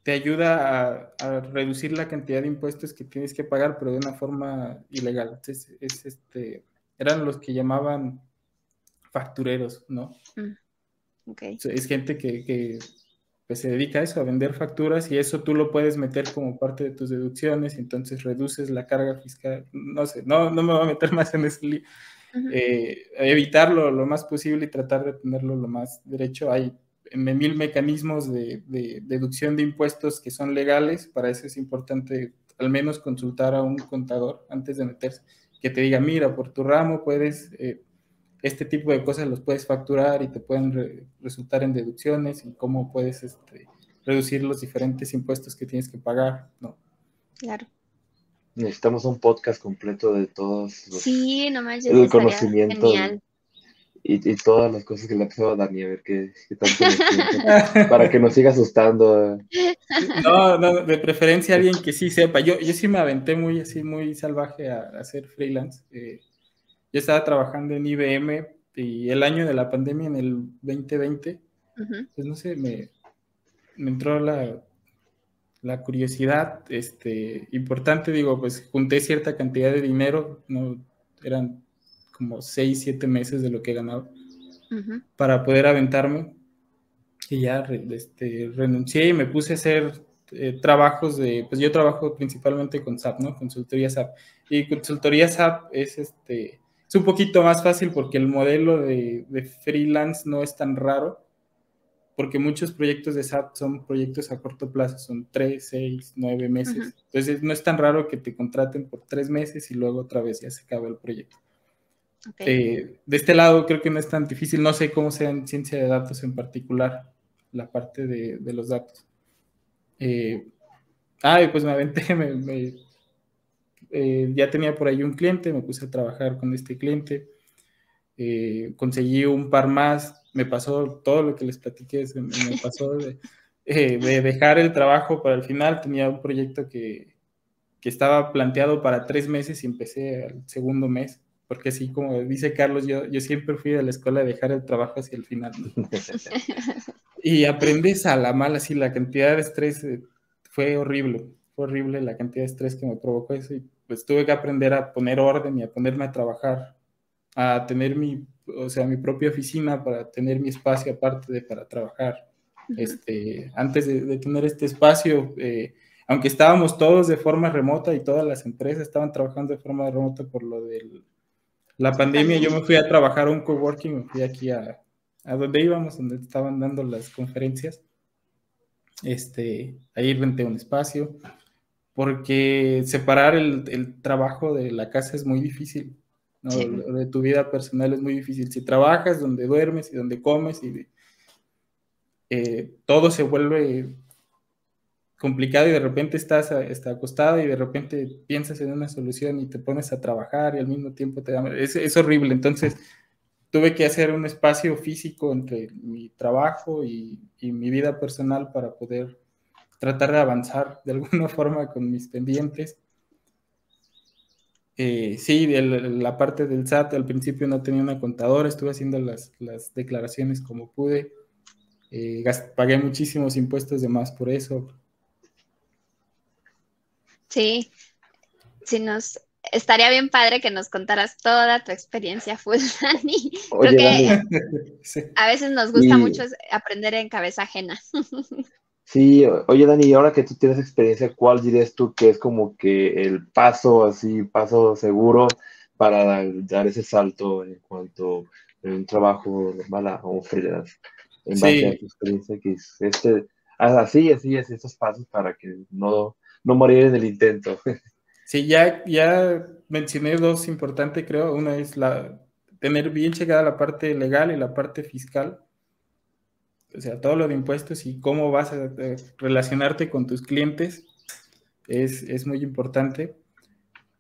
te ayuda a, reducir la cantidad de impuestos que tienes que pagar, pero de una forma ilegal. Entonces, es, este, eran los que llamaban factureros, ¿no? Mm, okay. Es gente que, que pues, se dedica a eso, a vender facturas y eso tú lo puedes meter como parte de tus deducciones, entonces reduces la carga fiscal. No sé, no, no me voy a meter más en ese eh, evitarlo lo más posible y tratar de tenerlo lo más derecho. Hay mil mecanismos de, deducción de impuestos que son legales, para eso es importante al menos consultar a un contador antes de meterse, que te diga, mira, por tu ramo puedes, eh, este tipo de cosas los puedes facturar y te pueden resultar en deducciones y cómo puedes este, reducir los diferentes impuestos que tienes que pagar, ¿no? Claro. Necesitamos un podcast completo de todos los, sí, no el conocimiento. Genial y, todas las cosas que le ha pasado a Dani, a ver qué, qué tanto para que nos siga asustando. No, no, de preferencia alguien que sí sepa. Yo, yo sí me aventé muy así, muy salvaje a, hacer freelance. Eh, yo estaba trabajando en IBM y el año de la pandemia, en el 2020, pues no sé, me, me entró la, la curiosidad, este, importante, digo, pues junté cierta cantidad de dinero, no eran como seis, siete meses de lo que he ganado, para poder aventarme. Y ya este, renuncié y me puse a hacer eh, trabajos de, pues yo trabajo principalmente con SAP, ¿no? Consultoría SAP. Y consultoría SAP es este, es un poquito más fácil porque el modelo de, de freelance no es tan raro porque muchos proyectos de SAP son proyectos a corto plazo, son tres, seis, nueve meses. Entonces no es tan raro que te contraten por tres meses y luego otra vez ya se acaba el proyecto. Eh, de este lado creo que no es tan difícil, no sé cómo sea en ciencia de datos en particular, la parte de, los datos. Eh, ah, pues me aventé, eh, ya tenía por ahí un cliente, me puse a trabajar con este cliente, conseguí un par más, me pasó todo lo que les platiqué, me pasó eh, de, dejar el trabajo para el final, tenía un proyecto que, que, estaba planteado para tres meses y empecé al segundo mes, porque así como dice Carlos, yo, yo siempre fui a la escuela a dejar el trabajo hacia el final. y aprendes a la mala, así la cantidad de estrés eh, fue horrible, fue horrible la cantidad de estrés que me provocó eso y pues tuve que aprender a poner orden y a ponerme a trabajar, a tener mi o sea, mi propia oficina para tener mi espacio aparte de para trabajar. Este, antes de, tener este espacio, eh, aunque estábamos todos de forma remota y todas las empresas estaban trabajando de forma remota por lo de la pandemia, yo me fui a trabajar a un coworking, me fui aquí a, a donde íbamos, donde estaban dando las conferencias. Este, ahí renté un espacio, porque separar el, el trabajo de la casa es muy difícil. ¿no? de tu vida personal es muy difícil. Si trabajas, donde duermes y donde comes, y eh, todo se vuelve complicado y de repente estás está acostado y de repente piensas en una solución y te pones a trabajar y al mismo tiempo te da... Es, es horrible. Entonces tuve que hacer un espacio físico entre mi trabajo y, y mi vida personal para poder tratar de avanzar de alguna forma con mis pendientes eh, sí, la parte del SAT al principio no tenía una contadora, estuve haciendo las, declaraciones como pude, eh, pagué muchísimos impuestos de más por eso. Sí, sí nos estaría bien padre que nos contaras toda tu experiencia full, Dani. Oye, a veces nos gusta mucho aprender en cabeza ajena. Sí, oye Dani, ahora que tú tienes experiencia, ¿cuál dirías tú que es como que el paso así, paso seguro para dar ese salto en cuanto a un trabajo normal a un freelance? En base a tu experiencia, que es este, así, así, así, estos pasos para que no, no morir en el intento. Sí, ya, ya mencioné dos importantes, creo. Una es la tener bien llegada la parte legal y la parte fiscal o sea, todo lo de impuestos y cómo vas a eh, relacionarte con tus clientes es, muy importante.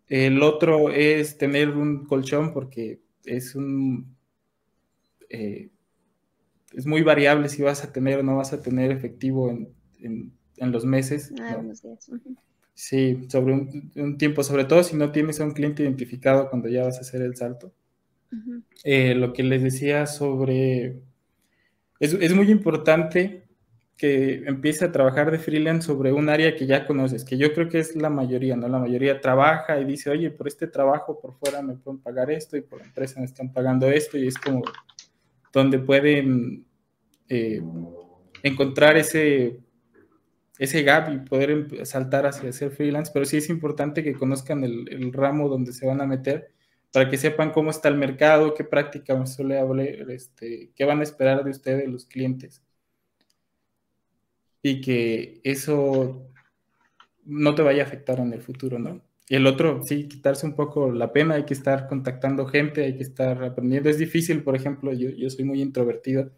El otro es tener un colchón porque es un... Eh, es muy variable si vas a tener o no vas a tener efectivo en, los meses. Ah, sí, sobre un, tiempo, sobre todo si no tienes a un cliente identificado cuando ya vas a hacer el salto. Eh, lo que les decía sobre es, muy importante que empiece a trabajar de freelance sobre un área que ya conoces, que yo creo que es la mayoría, ¿no? La mayoría trabaja y dice, oye, por este trabajo por fuera me pueden pagar esto y por la empresa me están pagando esto y es como donde pueden eh, encontrar ese, ese gap y poder saltar hacia ser freelance, pero sí es importante que conozcan el, el ramo donde se van a meter para que sepan cómo está el mercado, qué práctica suele haber, este, qué van a esperar de ustedes los clientes. Y que eso no te vaya a afectar en el futuro, ¿no? Y el otro, sí, quitarse un poco la pena, hay que estar contactando gente, hay que estar aprendiendo. Es difícil, por ejemplo, yo, yo soy muy introvertido.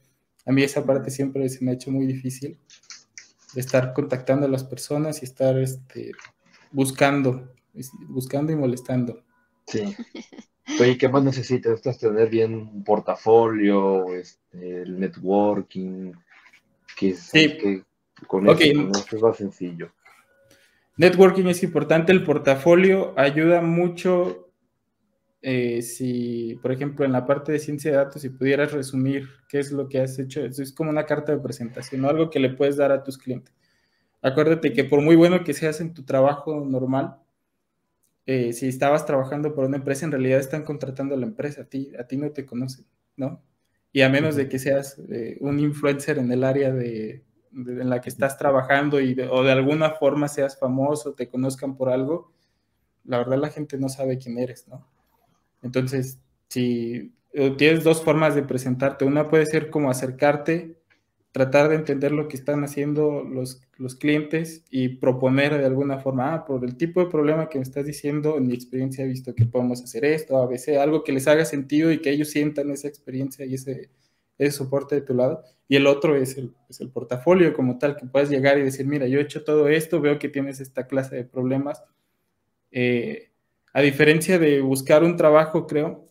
A mí esa parte siempre se me ha hecho muy difícil, de estar contactando a las personas y estar este, buscando, buscando y molestando. Sí. Oye, ¿qué más necesitas? Necesitas tener bien un portafolio, este, el networking, que, Sí. que con, Ok. eso, con eso es más sencillo. Networking es importante, el portafolio ayuda mucho eh, si, por ejemplo, en la parte de ciencia de datos, si pudieras resumir qué es lo que has hecho, eso es como una carta de presentación, ¿no? algo que le puedes dar a tus clientes. Acuérdate que por muy bueno que seas en tu trabajo normal, eh, si estabas trabajando por una empresa, en realidad están contratando a la empresa, a ti, a ti no te conocen, ¿no? Y a menos de que seas eh, un influencer en el área de, de- en la que estás trabajando y de- o de alguna forma seas famoso, te conozcan por algo, la verdad la gente no sabe quién eres, ¿no? Entonces, si eh, tienes dos formas de presentarte, una puede ser como acercarte, tratar de entender lo que están haciendo los, los clientes y proponer de alguna forma, ah, por el tipo de problema que me estás diciendo, en mi experiencia he visto que podemos hacer esto, a veces algo que les haga sentido y que ellos sientan esa experiencia y ese, ese soporte de tu lado. Y el otro es el, es el portafolio como tal, que puedes llegar y decir, mira, yo he hecho todo esto, veo que tienes esta clase de problemas. Eh, a diferencia de buscar un trabajo, creo,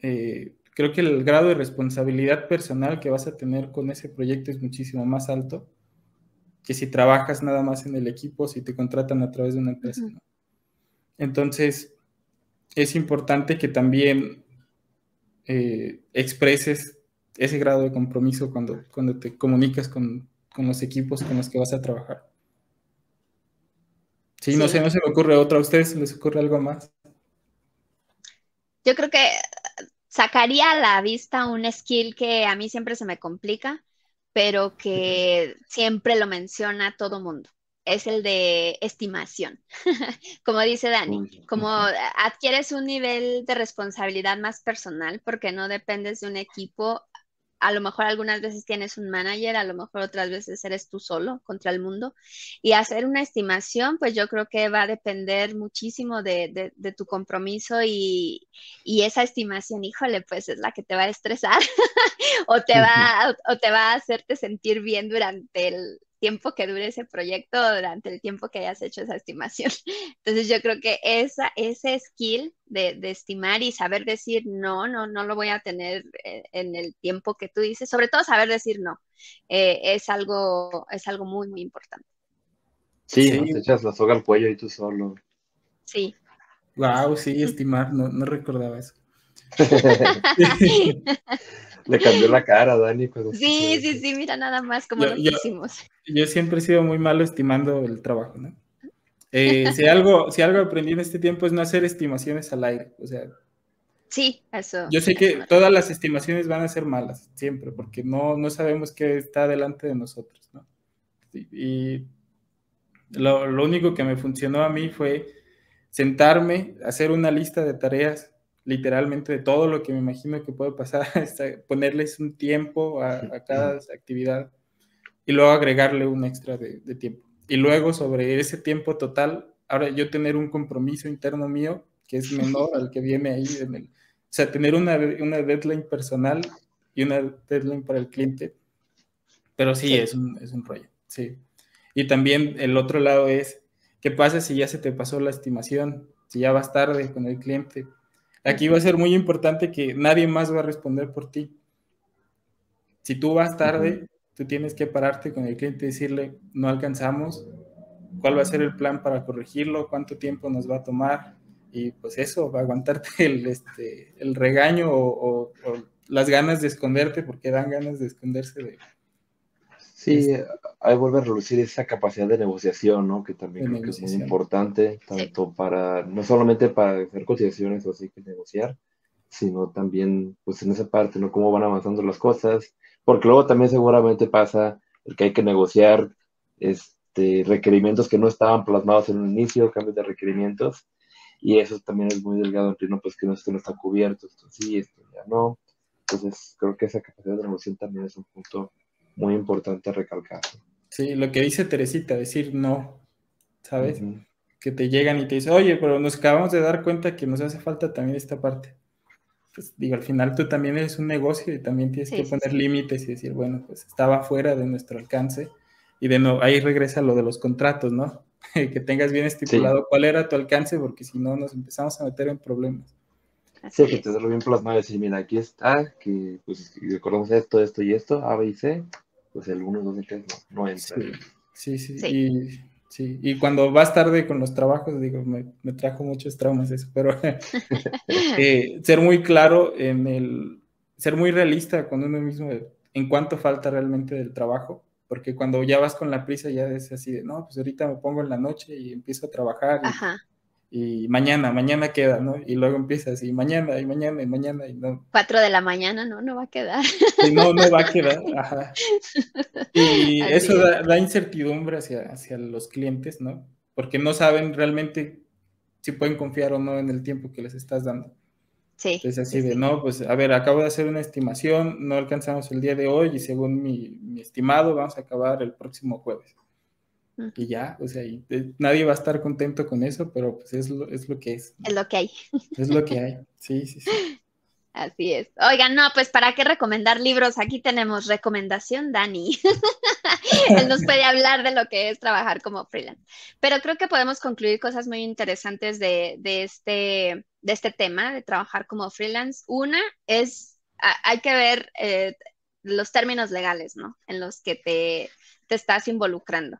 eh, creo que el grado de responsabilidad personal que vas a tener con ese proyecto es muchísimo más alto que si trabajas nada más en el equipo, si te contratan a través de una empresa. Entonces, es importante que también eh, expreses ese grado de compromiso cuando, cuando te comunicas con, con los equipos con los que vas a trabajar. Sí, no Sí. sé, no se me ocurre otra. ¿A ustedes les ocurre algo más? Yo creo que sacaría a la vista un skill que a mí siempre se me complica, pero que siempre lo menciona todo mundo. Es el de estimación. Como dice Dani, como adquieres un nivel de responsabilidad más personal porque no dependes de un equipo. A lo mejor algunas veces tienes un manager, a lo mejor otras veces eres tú solo contra el mundo. Y hacer una estimación, pues yo creo que va a depender muchísimo de, de- de tu compromiso y, y esa estimación, híjole, pues es la que te va a estresar o te va, o te va a hacerte sentir bien durante el tiempo que dure ese proyecto o durante el tiempo que hayas hecho esa estimación. Entonces yo creo que esa, ese skill de, de estimar y saber decir no, no, no lo voy a tener eh, en el tiempo que tú dices, sobre todo saber decir no, eh, es algo, es algo muy, muy importante. Sí, Sí. ¿no? te echas la soga al cuello y tú solo. Sí. Wow, sí, estimar, no, no recordaba eso. Le cambió la cara a Dani cuando Sí, sí, sí, mira nada más cómo Yo- lo yo- pusimos. Yo siempre he sido muy malo estimando el trabajo, ¿no? Eh, si, algo, si algo aprendí en este tiempo es no hacer estimaciones al aire. O sea, Sí, eso. yo sé que todas las estimaciones van a ser malas, siempre, porque no, no sabemos qué está delante de nosotros, ¿no? Y, y lo, lo único que me funcionó a mí fue sentarme, hacer una lista de tareas, literalmente de todo lo que me imagino que puede pasar, hasta ponerles un tiempo a, a cada actividad y luego agregarle un extra de, de tiempo. Y luego sobre ese tiempo total, ahora yo tener un compromiso interno mío que es menor al que viene ahí en el... O sea, tener una, una deadline personal y una deadline para el cliente. Pero sí, Sí. Es, un, es un rollo, sí. Y también el otro lado es, ¿qué pasa si ya se te pasó la estimación? Si ya vas tarde con el cliente. Aquí va a ser muy importante que nadie más va a responder por ti. Si tú vas tarde, tú tienes que pararte con el cliente y decirle, no alcanzamos, cuál va a ser el plan para corregirlo, cuánto tiempo nos va a tomar, y pues eso, va a aguantarte el, este, el regaño o, o- o las ganas de esconderte, porque dan ganas de esconderse de... Sí, ahí vuelve a reducir esa capacidad de negociación, ¿no? Que también creo que es muy importante, tanto para, no solamente para hacer conciliaciones o así que negociar, sino también, pues en esa parte, ¿no? Cómo van avanzando las cosas, porque luego también seguramente pasa el que hay que negociar, este, requerimientos que no estaban plasmados en un inicio, cambios de requerimientos, y eso también es muy delgado, entre, no, pues que no, esto no está cubierto, esto sí, esto ya no. Entonces, creo que esa capacidad de negociación también es un punto muy importante a recalcar. Sí, lo que dice Teresita, decir no, ¿sabes? Que te llegan y te dicen, oye, pero nos acabamos de dar cuenta que nos hace falta también esta parte. Pues digo, al final tú también eres un negocio y también tienes Sí, que sí, poner sí. límites y decir, bueno, pues estaba fuera de nuestro alcance. Y de nuevo, ahí regresa lo de los contratos, ¿no? que tengas bien estipulado cuál era tu alcance, porque si no nos empezamos a meter en problemas. Sí, que te lo bien plasmado y decir, mira, aquí está, que pues recordamos esto, esto y esto, A, B y C, pues el 1, 2 y 3 no, no entra. Sí, sí, sí. Y, sí. y cuando vas tarde con los trabajos, digo, me, me trajo muchos traumas eso, pero eh, ser muy claro en el, ser muy realista con uno mismo en cuánto falta realmente del trabajo porque cuando ya vas con la prisa ya es así de, no, pues ahorita me pongo en la noche y empiezo a trabajar y, mañana, mañana queda, ¿no? Y luego empiezas y mañana, y mañana, y mañana, y no. Cuatro de la mañana, ¿no? No va a quedar. no, no va a quedar, ajá. Y eso da, incertidumbre hacia, hacia los clientes, ¿no? Porque no saben realmente si pueden confiar o no en el tiempo que les estás dando. Sí. Es así de, no, pues a ver, acabo de hacer una estimación, no alcanzamos el día de hoy y según mi, estimado vamos a acabar el próximo jueves. Y ya, o sea, eh, nadie va a estar contento con eso, pero pues es lo, es lo que es. Es lo que hay. Es lo que hay, sí, sí, sí. Así es. Oigan, no, pues para qué recomendar libros, aquí tenemos recomendación, Dani. Él nos puede hablar de lo que es trabajar como freelance. Pero creo que podemos concluir cosas muy interesantes de, este, de este tema, de trabajar como freelance. Una es, hay que ver eh, los términos legales, ¿no? En los que te, estás involucrando.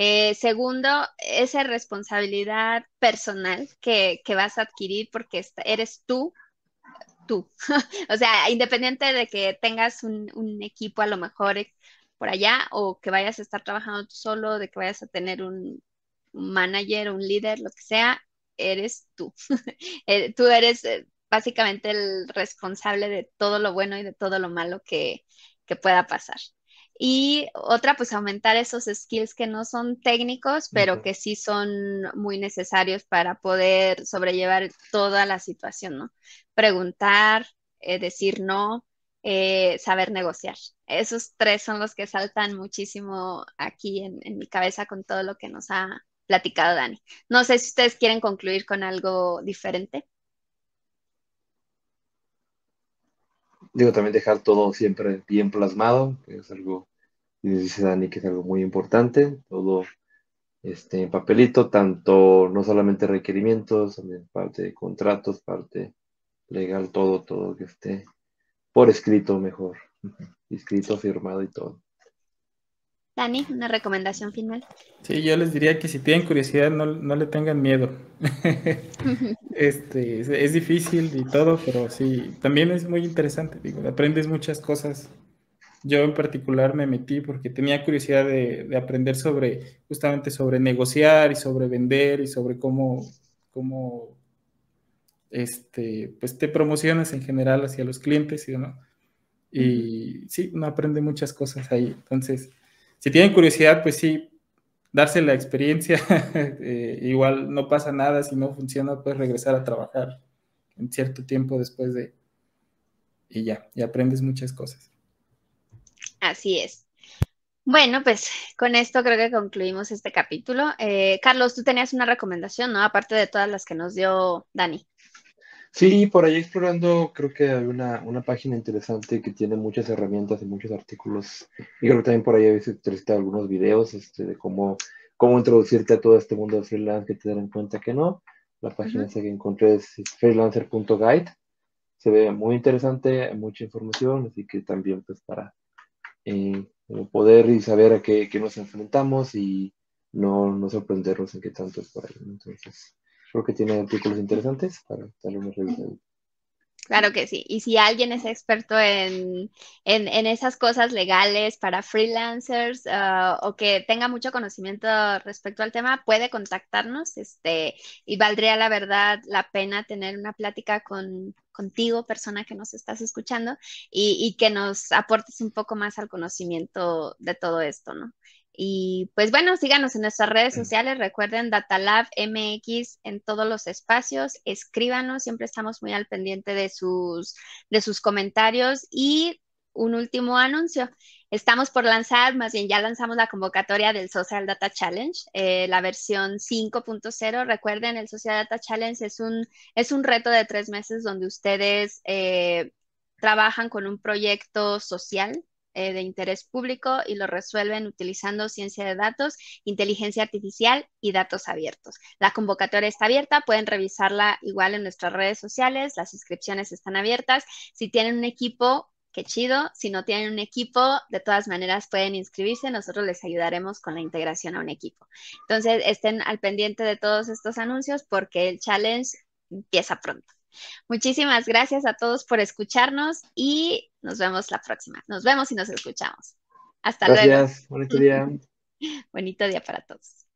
Eh, segundo, esa responsabilidad personal que, vas a adquirir porque eres tú tú. o sea, independiente de que tengas un, equipo a lo mejor por allá o que vayas a estar trabajando tú solo, de que vayas a tener un, manager, un líder, lo que sea, eres tú. Eh, tú eres eh, básicamente el responsable de todo lo bueno y de todo lo malo que pueda pasar. Y otra, pues aumentar esos skills que no son técnicos, pero que sí son muy necesarios para poder sobrellevar toda la situación, ¿no? Preguntar, eh, decir no, eh, saber negociar. Esos tres son los que saltan muchísimo aquí en, en mi cabeza con todo lo que nos ha platicado Dani. No sé si ustedes quieren concluir con algo diferente. Digo, también dejar todo siempre bien plasmado, que es algo, y dice Dani, que es algo muy importante, todo este, papelito, tanto no solamente requerimientos, también parte de contratos, parte legal, todo, todo que esté por escrito mejor, escrito, firmado y todo. Dani, una recomendación final. Sí, yo les diría que si tienen curiosidad, no, le tengan miedo. este, es, difícil y todo, pero sí, también es muy interesante. Digo, aprendes muchas cosas. Yo en particular me metí porque tenía curiosidad de, aprender sobre, justamente sobre negociar y sobre vender y sobre cómo, cómo este, pues te promocionas en general hacia los clientes y ¿no? Y sí, uno aprende muchas cosas ahí. Entonces, si tienen curiosidad, pues sí, darse la experiencia, eh, igual no pasa nada, si no funciona, puedes regresar a trabajar en cierto tiempo después de... Y ya, y aprendes muchas cosas. Así es. Bueno, pues con esto creo que concluimos este capítulo. Eh, Carlos, tú tenías una recomendación, ¿no? Aparte de todas las que nos dio Dani. Sí, por ahí explorando, creo que hay una, una página interesante que tiene muchas herramientas y muchos artículos. Y creo que también por ahí he visto algunos videos este, de cómo, cómo introducirte a todo este mundo de freelance que te en cuenta que no. La página que encontré es freelancer.guide. Se ve muy interesante, mucha información, así que también pues para eh, poder y saber a qué, qué, nos enfrentamos y no, no sorprendernos en qué tanto es por ahí. Entonces, Creo que tiene artículos interesantes para darle. Claro que sí. Y si alguien es experto en, esas cosas legales para freelancers ah, o que tenga mucho conocimiento respecto al tema, puede contactarnos. Este, y valdría la verdad la pena tener una plática con, contigo, persona que nos estás escuchando, y, y que nos aportes un poco más al conocimiento de todo esto, ¿no? Y pues bueno, síganos en nuestras redes sociales. Recuerden Datalab MX en todos los espacios. Escríbanos, siempre estamos muy al pendiente de sus, de sus comentarios. Y un último anuncio. Estamos por lanzar, más bien ya lanzamos la convocatoria del Social Data Challenge, eh, la versión 5.0. Recuerden, el Social Data Challenge es un, es un reto de tres meses donde ustedes eh, trabajan con un proyecto social eh, de interés público y lo resuelven utilizando ciencia de datos, inteligencia artificial y datos abiertos. La convocatoria está abierta, pueden revisarla igual en nuestras redes sociales, las inscripciones están abiertas. Si tienen un equipo, qué chido. Si no tienen un equipo, de todas maneras pueden inscribirse, nosotros les ayudaremos con la integración a un equipo. Entonces, estén al pendiente de todos estos anuncios porque el challenge empieza pronto. Muchísimas gracias a todos por escucharnos y nos vemos la próxima. Nos vemos y nos escuchamos. Hasta luego. Gracias. Bonito día. Bonito día para todos.